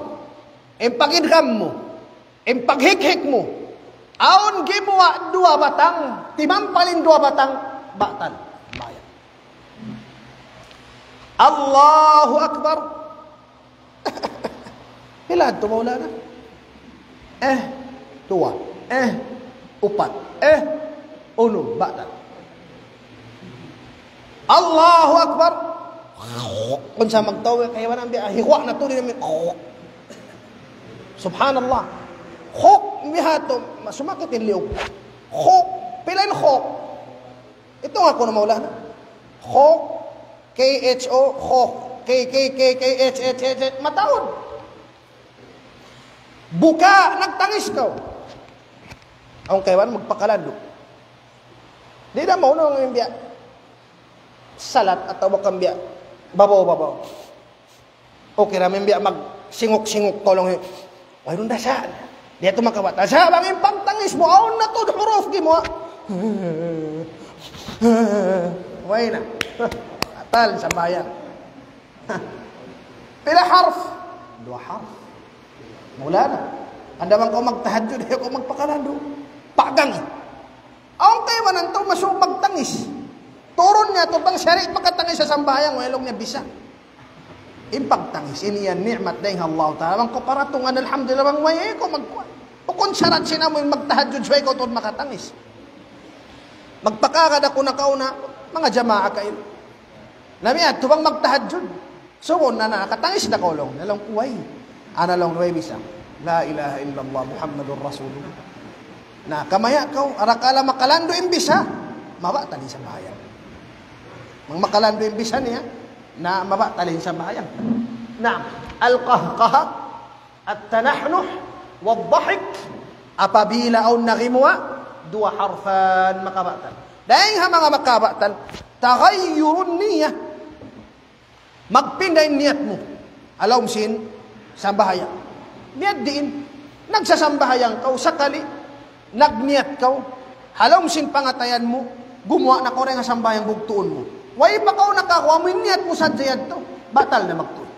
Impagidham mo. Impaghikhik mo. Aon gimuwa dua batang. Timampalin dua batang. Batal. Bayan. Allahu Akbar. <laughs> Ilan to maulana? Eh, dua. Eh, upat. Eh, uno. Batal. Allahu Akbar. Kung sa magtawa, kaya wala biya, hiwa na to namin. Subhanallah. Khok, mihato, sumakit yung liyog. Khok, pilain khok. Ito nga ko na maulana. Khok, K-H-O, khok. K-K-K-K-H-H-H, matawad. Buka, nagtangis ka. Ang kaiwan, magpakalando. Di na mo na ang imbiya. salat at tawag kang biya, babaw, babaw. Okay ramen biya mag singok-singok tolong. Why ron dasaan? Dia tu makawat. Sa bangin pagtangis mo, aon na to, huruf gi mo. Why na? Atal sa bayan. Pila <laughs> harf? Dua harf. Mula na. Anda man ko magtahadjud, ko magpakalando. Pagang. Ang tema nan to masubag tangis. Turon niya to bang syari pagkatangis sa sambayang walong niya bisa. Impagtangis ini yan ni'mat dahil Allah Ta'ala. Mang ko para alhamdulillah bang way ko magkuhan. O kung syarat sina mo yung magtahadjud siya ko to makatangis. Magpakagad ako na kauna, mga jamaa kayo. Nami at tubang magtahadjud. Suwon na nakatangis na kolong. Nalang kuway. Ana lang way bisa. La ilaha illallah Muhammadur Rasulullah. Na kamaya kau arakala makalando imbisa. Maba tali sa bahayan. Mang makalando imbisa niya na maba tali sa bahayan. Na al-qahqaha at-tanahnuh wad-dhahik apabila au nagimwa dua harfan makabatan. Dahil ha mga makabatan, tagayyurun niya. Magpinday niyat mo. Alam sin, sambahayan. Niyat diin. Nagsasambahayan kau sakali. Nagniyat kau. Halom sin pangatayan mo. Gumawa na ko rin nga sambayang bugtuon mo. Way pa kau nakakuha mo, niyat mo sa jayad to. Batal na magtuon.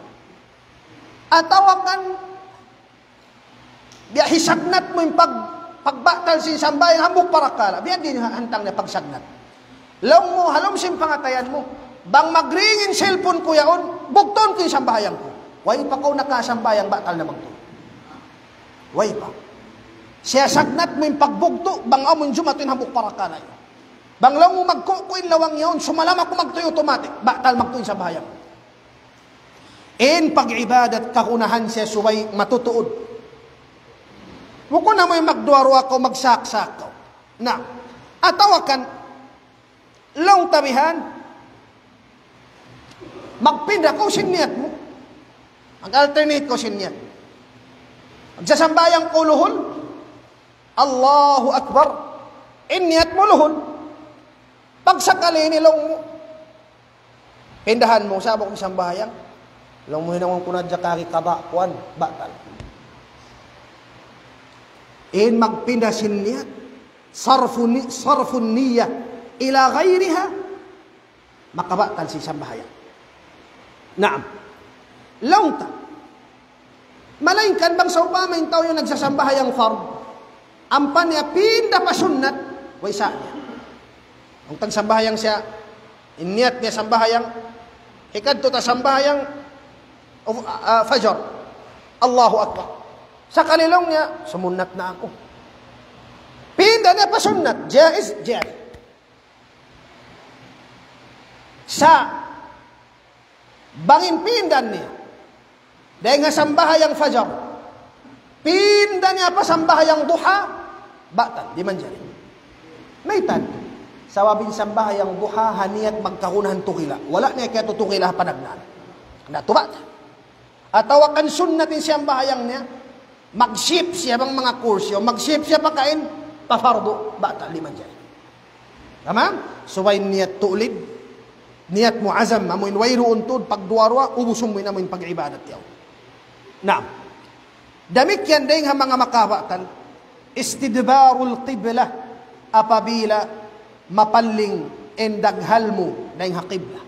At tawakan, biya hisagnat mo yung pag, pagbatal sin sambayang hambog parakala. Biya din hantang na pagsagnat. Law mo, halom sin pangatayan mo. Bang magringin cellphone ko yaon, bugton ko yung sambayang ko. Way pa kau nakasambayang batal na magtuon. Way pa. Siya sagnat mo yung pagbugto, bang amon jumatin hambog parakala yun. Bang lang mo magkukuin lawang yun, sumalam ako magtuyo automatic, batal magtuyo sa bayan. In pag-ibadat kakunahan siya suway matutuod. Huwag ko na mo yung magduwaro ako, magsaksak ko. Na, atawakan, long tabihan, magpinda ko sinyat mo. Ang alternate ko sinyat. Magsasambayang kuluhol, Allahu Akbar, inyat mo luhol, pag sakali nilong mo, pindahan mo, sabok isang bahayang, lang mo hinawang kunadya kaki kaba, kuan, batal. In magpinda sinyat, sarfun, sarfun niya, ila gayriha, makabatal si isang bahayang. Naam. Launta. Malainkan bang sa upama yung tao yung nagsasambahayang fard, ang panya pinda pa sunnat, way sa niya. Ang tang sambahayang siya, inyat niya sambahayang, hikad to ta sambahayang of, uh, fajr. Allahu Akbar. Sa kanilong niya, sumunat na ako. Pinda niya pa sunnat, jaiz, jaiz. Sa bangin pindan niya, dahil nga sambahayang fajr, pinda niya pa sambahayang duha, batal, di man. May tanto sawabin sambahayang duha haniyat magkahunahan tukila. Wala niya kaya tutukila panagnan. Natubat. At tawakan sunnatin siyang bahayang niya, mag-ship siya bang mga kursyo, mag-ship siya pakain, pafardo, bata, liman dyan. Tama? Suway niyat tulid, niyat mo azam, amoin wayro untod, pagduwarwa, ubusong mo namoin pag-ibadat yaw. Na, damit yan ha mga makabatan, istidbarul qibla, apabila mapaling endaghal mo na yung hakibla.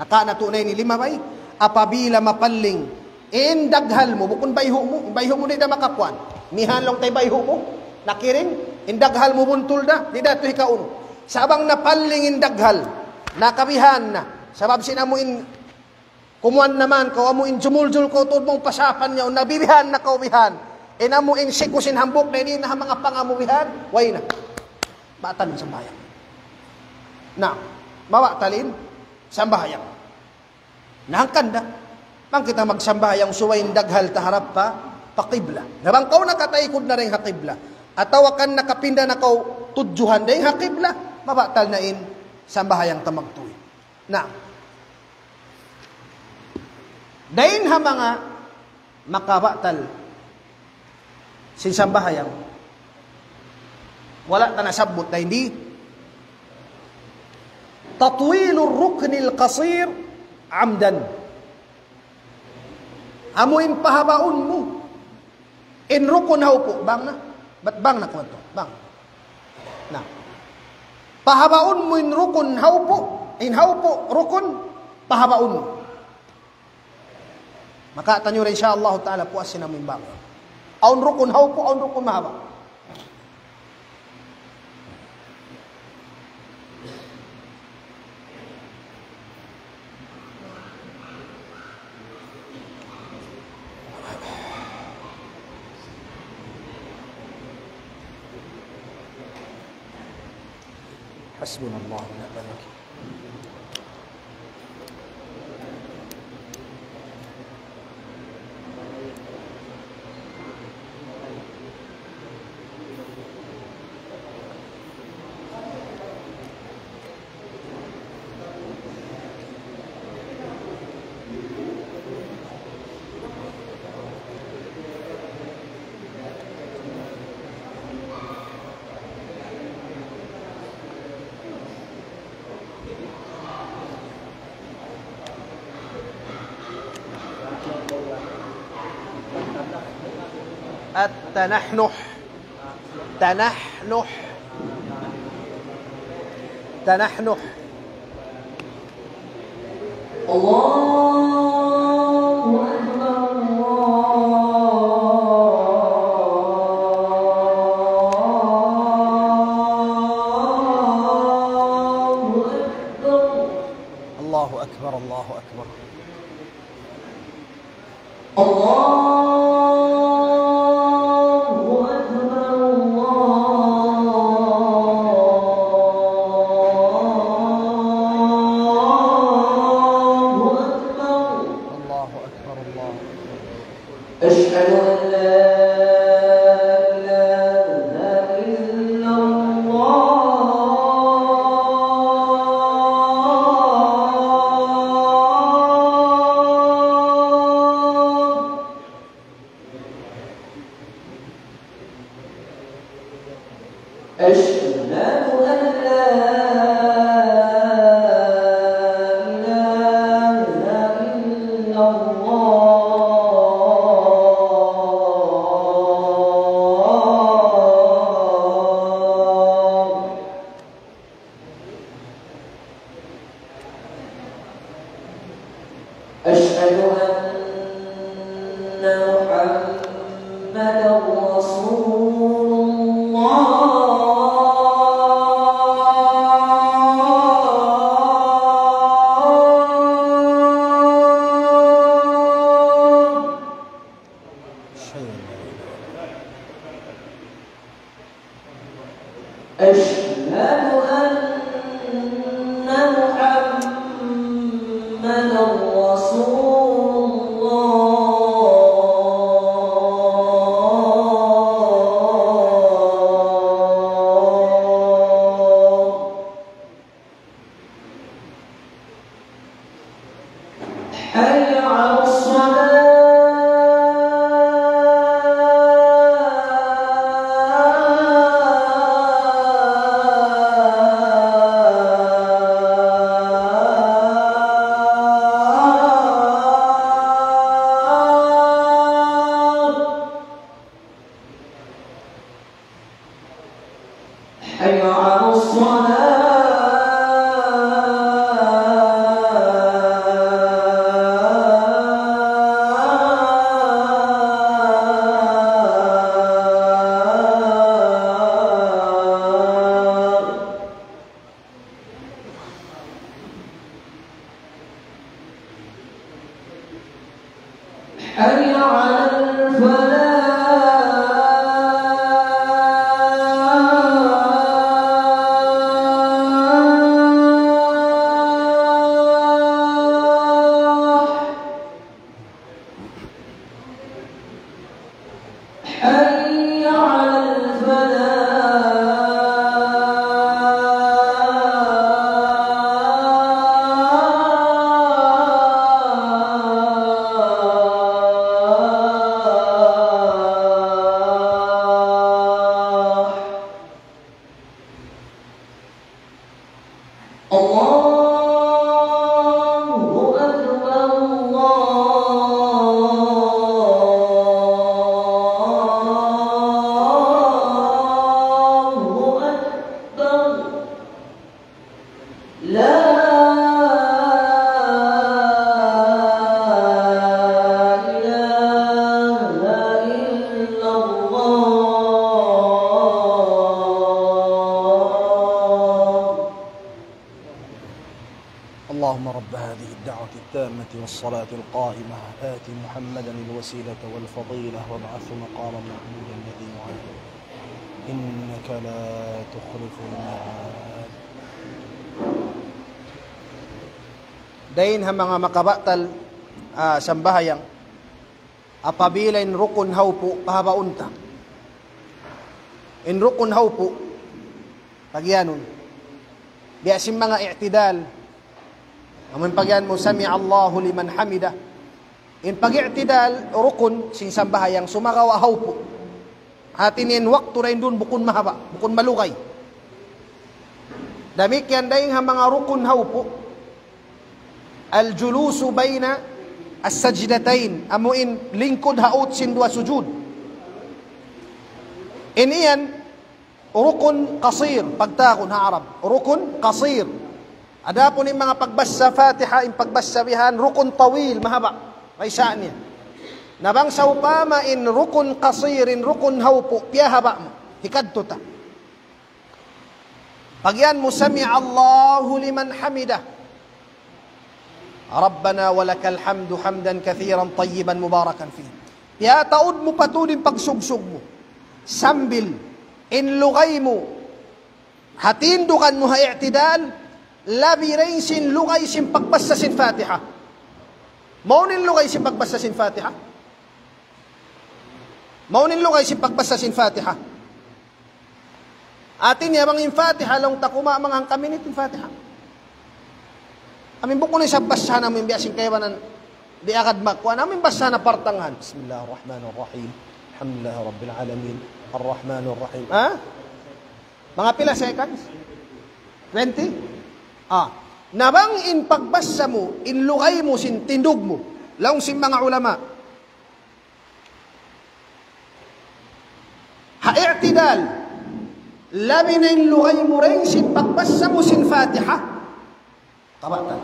Naka natunay ni lima bay, apabila mapaling endaghal mo, bukun bayho mo, bayho mo na makapuan. Mihanlong tay bayho mo, nakiring, endaghal mo buntul da, di dato hikaun. Sabang napaling endaghal, nakabihan na, sabab sinamuin, kumuan naman, kaw amuin jumuljul ko, tuod mong pasapan niya, nabibihan na kaubihan, inamuin sikusin hambok na ini na mga pangamubihan, way na. Batan sa bayan. Na, mawa talin, sambahayang. Nahangkanda. Mang kita magsambahayang suwain daghal taharap pa, pakibla. Nabang kau nakataikod na rin hakibla. At tawakan nakapinda na kau tudjuhan na hakibla, mabatal na in sambahayang tamagtuwi. Na, dahin ha mga makabatal sin sambahayang wala tanah sabut na ini. Tatwilur ruknil qasir amdan. Amuin pahabaunmu. In rukun haupu bang na bat bang na kwento bang. Nah, pahabaunmu in rukun haupu in haupu rukun pahabaun mo maka tanyo insyaallah ta'ala puasin namin bang. Aun rukun haw po, aun rukun mahaba. حسبنا الله ونعم التنحنح. تنحنح. تنحنح. الله بهذه الدعوة التامة والصلاة القائمة آت محمدا الوسيلة والفضيلة وابعث مقاما محمودا الذي إنك لا تخلف الميعاد. دين هم ما قبأتل آه apabila in إن haupu pahaba unta أنت. إن haupu pagianun biasim mga اعتدال. Ang pagyan mo, Sami Allahu liman hamidah. In pag-i'tidal, rukun, sinsambahayang sumakaw ahaw po. Hatinin waktu rin dun, bukun mahaba, bukun malukay. Damikyan dayang ha mga rukun haw po. Al-julusu bayna as-sajdatain. Amuin lingkod haot sin dua sujud. In iyan, rukun kasir, pagtakon ha Arab. Rukun kasir. قصير adapon yung mga pagbasa Fatiha yung pagbasa bihan rukun tawil mahaba may saan niya nabang sa upama in rukun qasirin rukun hawpo piyahaba mo hikadto ta pagyan mo sami Allahu liman hamidah ربنا ولك الحمد حمدا كثيرا طيبا مباركا فيه يا taud mo patunin pagsugsug mo sambil inlugay mo hatindukan mo ha i'tidal labi rin sin lugay sin pagbasa sin fatiha maunin lugay sin pagbasa sin fatiha maunin lugay sin pagbasa sin fatiha atin yabang in fatiha lang takuma mga hangkaminit in fatiha Amin buko ni sa basa namin biyasin kayo nan di akad makwa namin basa na partangan. Bismillahirrahmanirrahim. Alhamdulillah rabbil alamin. Arrahmanir. Ha? Mga pila seconds? 20? Ah. Nabang in pagbasa mo, in lugay mo, sin tindog mo, laong sin mga ulama. Ha-i'tidal. Labi na in lugay mo rin, sin pagbasa mo, sin fatiha. Kabatan.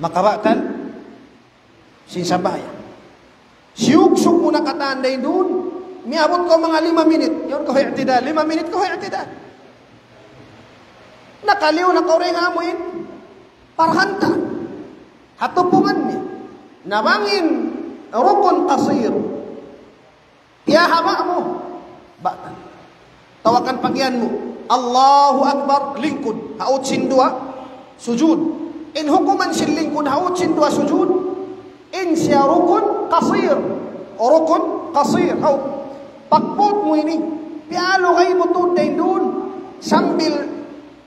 Makabatan, sinsabayan. Siyugsog mo na katanday doon. Miabot ko mga lima minit. Yun ko i'tidal. Lima minit ko i'tidal. Nakaliw na ko rin amuin. Parhanta. Hatupungan niya. Nabangin. Rukun kasir. Tiyahama mo. Batan. Tawakan pagyan mo. Allahu Akbar, lingkod. Haot sindua, sujud. In hukuman sin lingkod, haot sindua, sujud. In siya rukun, kasir. Rukun, kasir. Haot. Pagput mo ini. Pialo kayo mo tunday doon. Sambil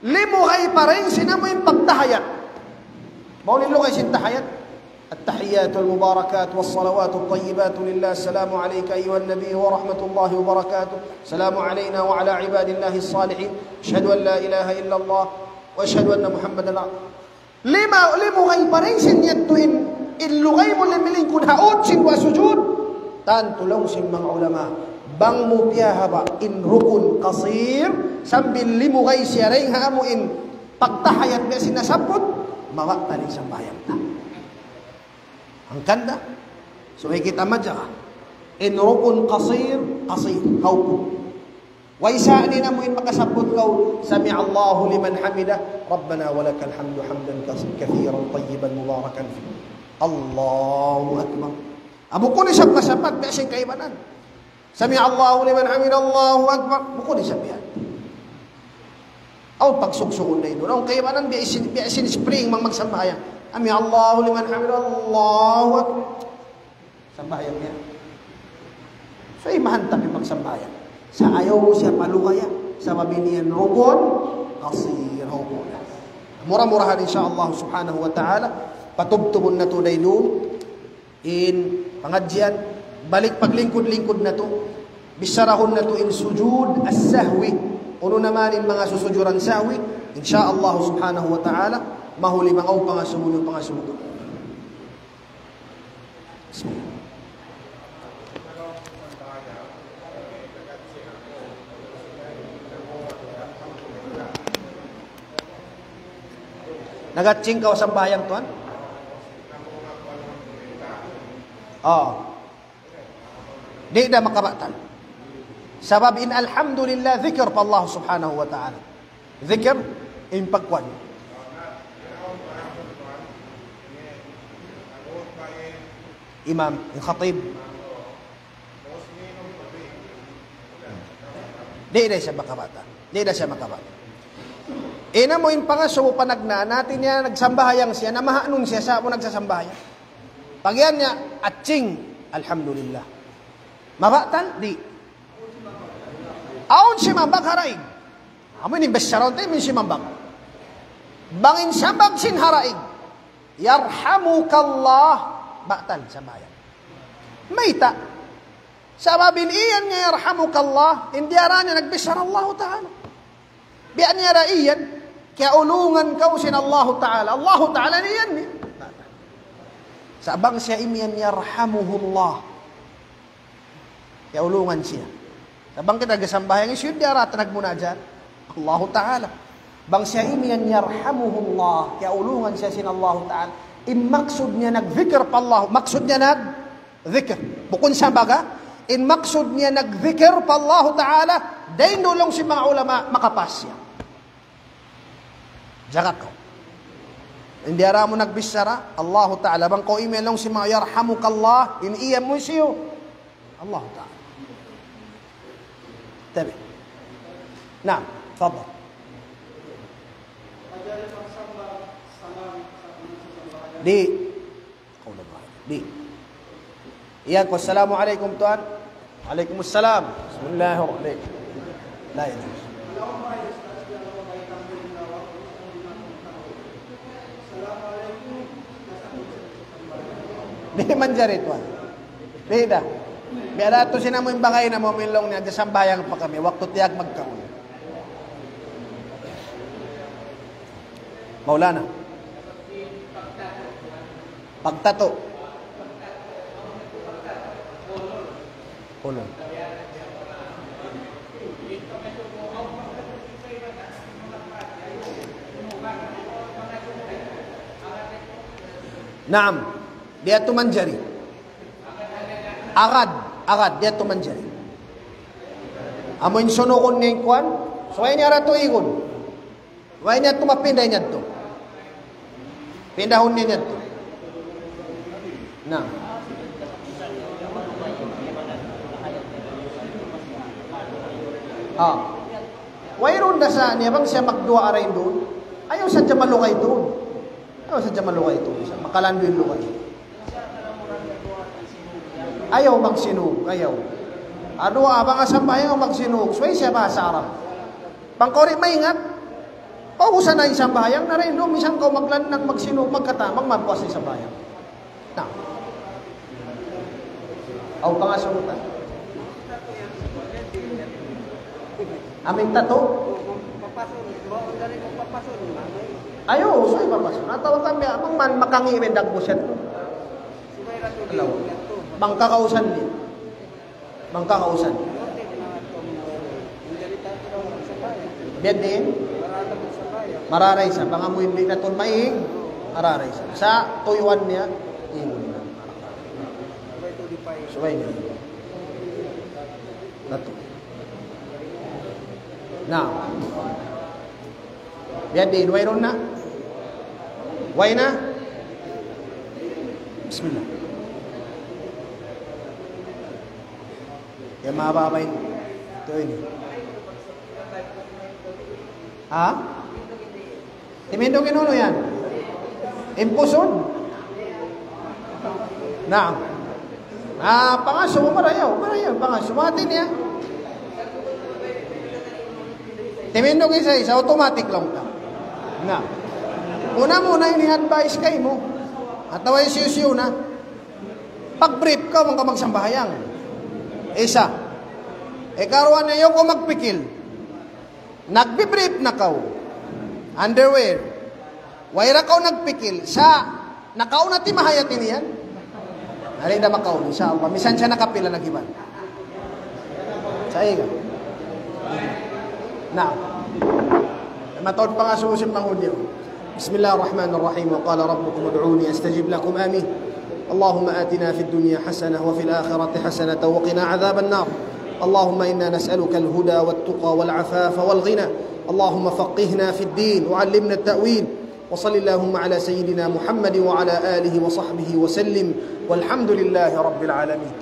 limo kayo pa rin, sinamo yung pagtahayat. Maulin lo kayo sin tahayat. التحيات المباركات والصلوات الطيبات لله السلام عليك أيها النبي ورحمة الله وبركاته السلام علينا وعلى عباد الله الصالحين أشهد أن لا إله إلا الله وأشهد أن محمدا لما لما غيبرين سن يدوين إلو غيب لملين كن هؤوت وسجود تانتو لو سن من علماء bang mu pia haba in rukun qasir sambil limu gai syareng ha mu in pagtahayat be sina mawa tali sambayang ta angkanda so kita maja in rukun qasir qasir hauku wa isa ni namu in makasaput kau sami allah liman hamida rabbana walakal hamdu hamdan kathiran tayyiban mubarakan fi. Allahu akbar. Abu kuni sapat-sapat kaibanan. Sami Allahu liman hamida Allahu akbar. Buko ni sabihan aw pagsugsugon na ito ang kaibanan biasin biasin spring mang magsambayang Ami Allahu liman hamida Allahu akbar. Sambayang niya so imahantap yung pagsambayang sa ayaw mo siya palugaya sa mabinian rukun kasir hukun murah-murahan insyaAllah subhanahu wa ta'ala. Patubtubon na to daynun in pangadyan balik paglingkod-lingkod na to bisarahon na to in sujud as-sahwi uno naman in mga susujuran sahwi insyaAllah subhanahu wa ta'ala mahuli mga o pangasumuno pangasumuno Bismillah Nagatsing ka sa bayang tuan? Oh. Di na makabatan. Sabab in alhamdulillah, zikr pa Allah subhanahu wa ta'ala. Zikr, in pagkwan. Imam, yung khatib. Di na siya makabatan. Di na siya makabatan. Ina mo in pangaso mo panagna natin niya nagsambahayang siya namahanon siya sa mo nagsasambahayan. Pagyan niya atching alhamdulillah. Mabatan di. Aon si mambak haraig. Amo ni besyaron tayo min si mambak. Bangin sambag sin haraig. Yarhamukallah. Batan sambayan. Mayta. Sababin iyan niya yarhamukallah. Hindi ara niya nagbesyar Allah Ta'ala. Biyan niya ra iyan. Kaya ulungan kau sin Allah Ta'ala. Allah Ta'ala niyan ni. Sa abang siya imiyan yarhamuhullah. Kaya ulungan siya. Sa bang kita gasambahan siya, di arata nagmunajat. Allah Ta'ala. Bang siya imiyan yarhamuhullah. Kaya ulungan siya sin Allah Ta'ala. Imaksud niya nagzikr pa Allah. Maksud niya nag-zikr. Bukun sa baga, in maksud niya nagzikr pa Allah Ta'ala, day nulong si mga ulama makapasya. Jagat ko. Hindi ara mo nagbisara, Allah Ta'ala. Bang ko lang si mga yarhamukallah, in iya mo siyo. Allah Ta'ala. Tabi. Naam, tfadal. Di. Kaulah bahay. Di. Iyan ko, Assalamualaikum tuan. Waalaikumsalam. Bismillahirrahmanirrahim. La ilaha Di man jari tuan. Di da. Biara to sina mo yung bangay na mo milong niya sa bayang pa kami. Waktu tiyak magkaon. Maulana. Pagtato. Kulon. Naam. Dia tu manjari. Agad. Agad. Dia tu manjari. Amo yung sunukon ni Kwan. So ay niya rato igon. Way niya tumapinday niya to. Pindahon niya niya to. Na. Ah. Wayron da sa niya bang siya magdua aray doon. Ayaw sa jamalukay doon. Ayaw sa jamalukay doon. Makalandoy lukay. Ayaw magsinug. Ayaw. Ano abang asampayan ang magsinug. Sway siya ba sa Arab? Pangkori maingat. Pausan na isang bayang na rin. No? Minsan ko maglanag magsinug magkatamang mabuwas sa bayang. Na. Aw pangasungutan. Aming tato. Ayo, so ipapaso. Natawag kami, amang man makangimin dagbuset ko. Alaw. Bangkakausan din. Bangkakausan. Biyan din. Mararay sa. Banga mo hindi na maing. Mararay sa. Sa tuyuan niya, ingon na. Subay niya. Nato. Now, biyan din. Wayron na. Way na. Bismillah. Kaya mababay ito ini. Ha? Timindo kinuno yan. Impuson. Naam. Ah, pangaso mo marayaw. Marayaw. Pangaso. Mati niya. Timindo isa isa. Automatic lang ta. Na. Una muna ini-advise kay mo. At naway siyo na. Pag-brief ka, mong ka magsambahayang. Isa. E karuan niyo ko magpikil. Nagbibrief na kaw. Underwear. Waira kaw nagpikil. Sa nakaw na timahayatin yan. Nari na makaw. Sa pamisan siya nakapila nagiban. Sa iga. Na. Matod pa nga susin pang Bismillahirrahmanirrahim. Wa qala rabbukum ud'uni astajib lakum amin. اللهم آتنا في الدنيا حسنة وفي الآخرة حسنة وقنا عذاب النار. اللهم إنا نسألك الهدى والتقى والعفاف والغنى. اللهم فقهنا في الدين وعلمنا التأويل. وصل اللهم على سيدنا محمد وعلى آله وصحبه وسلم. والحمد لله رب العالمين.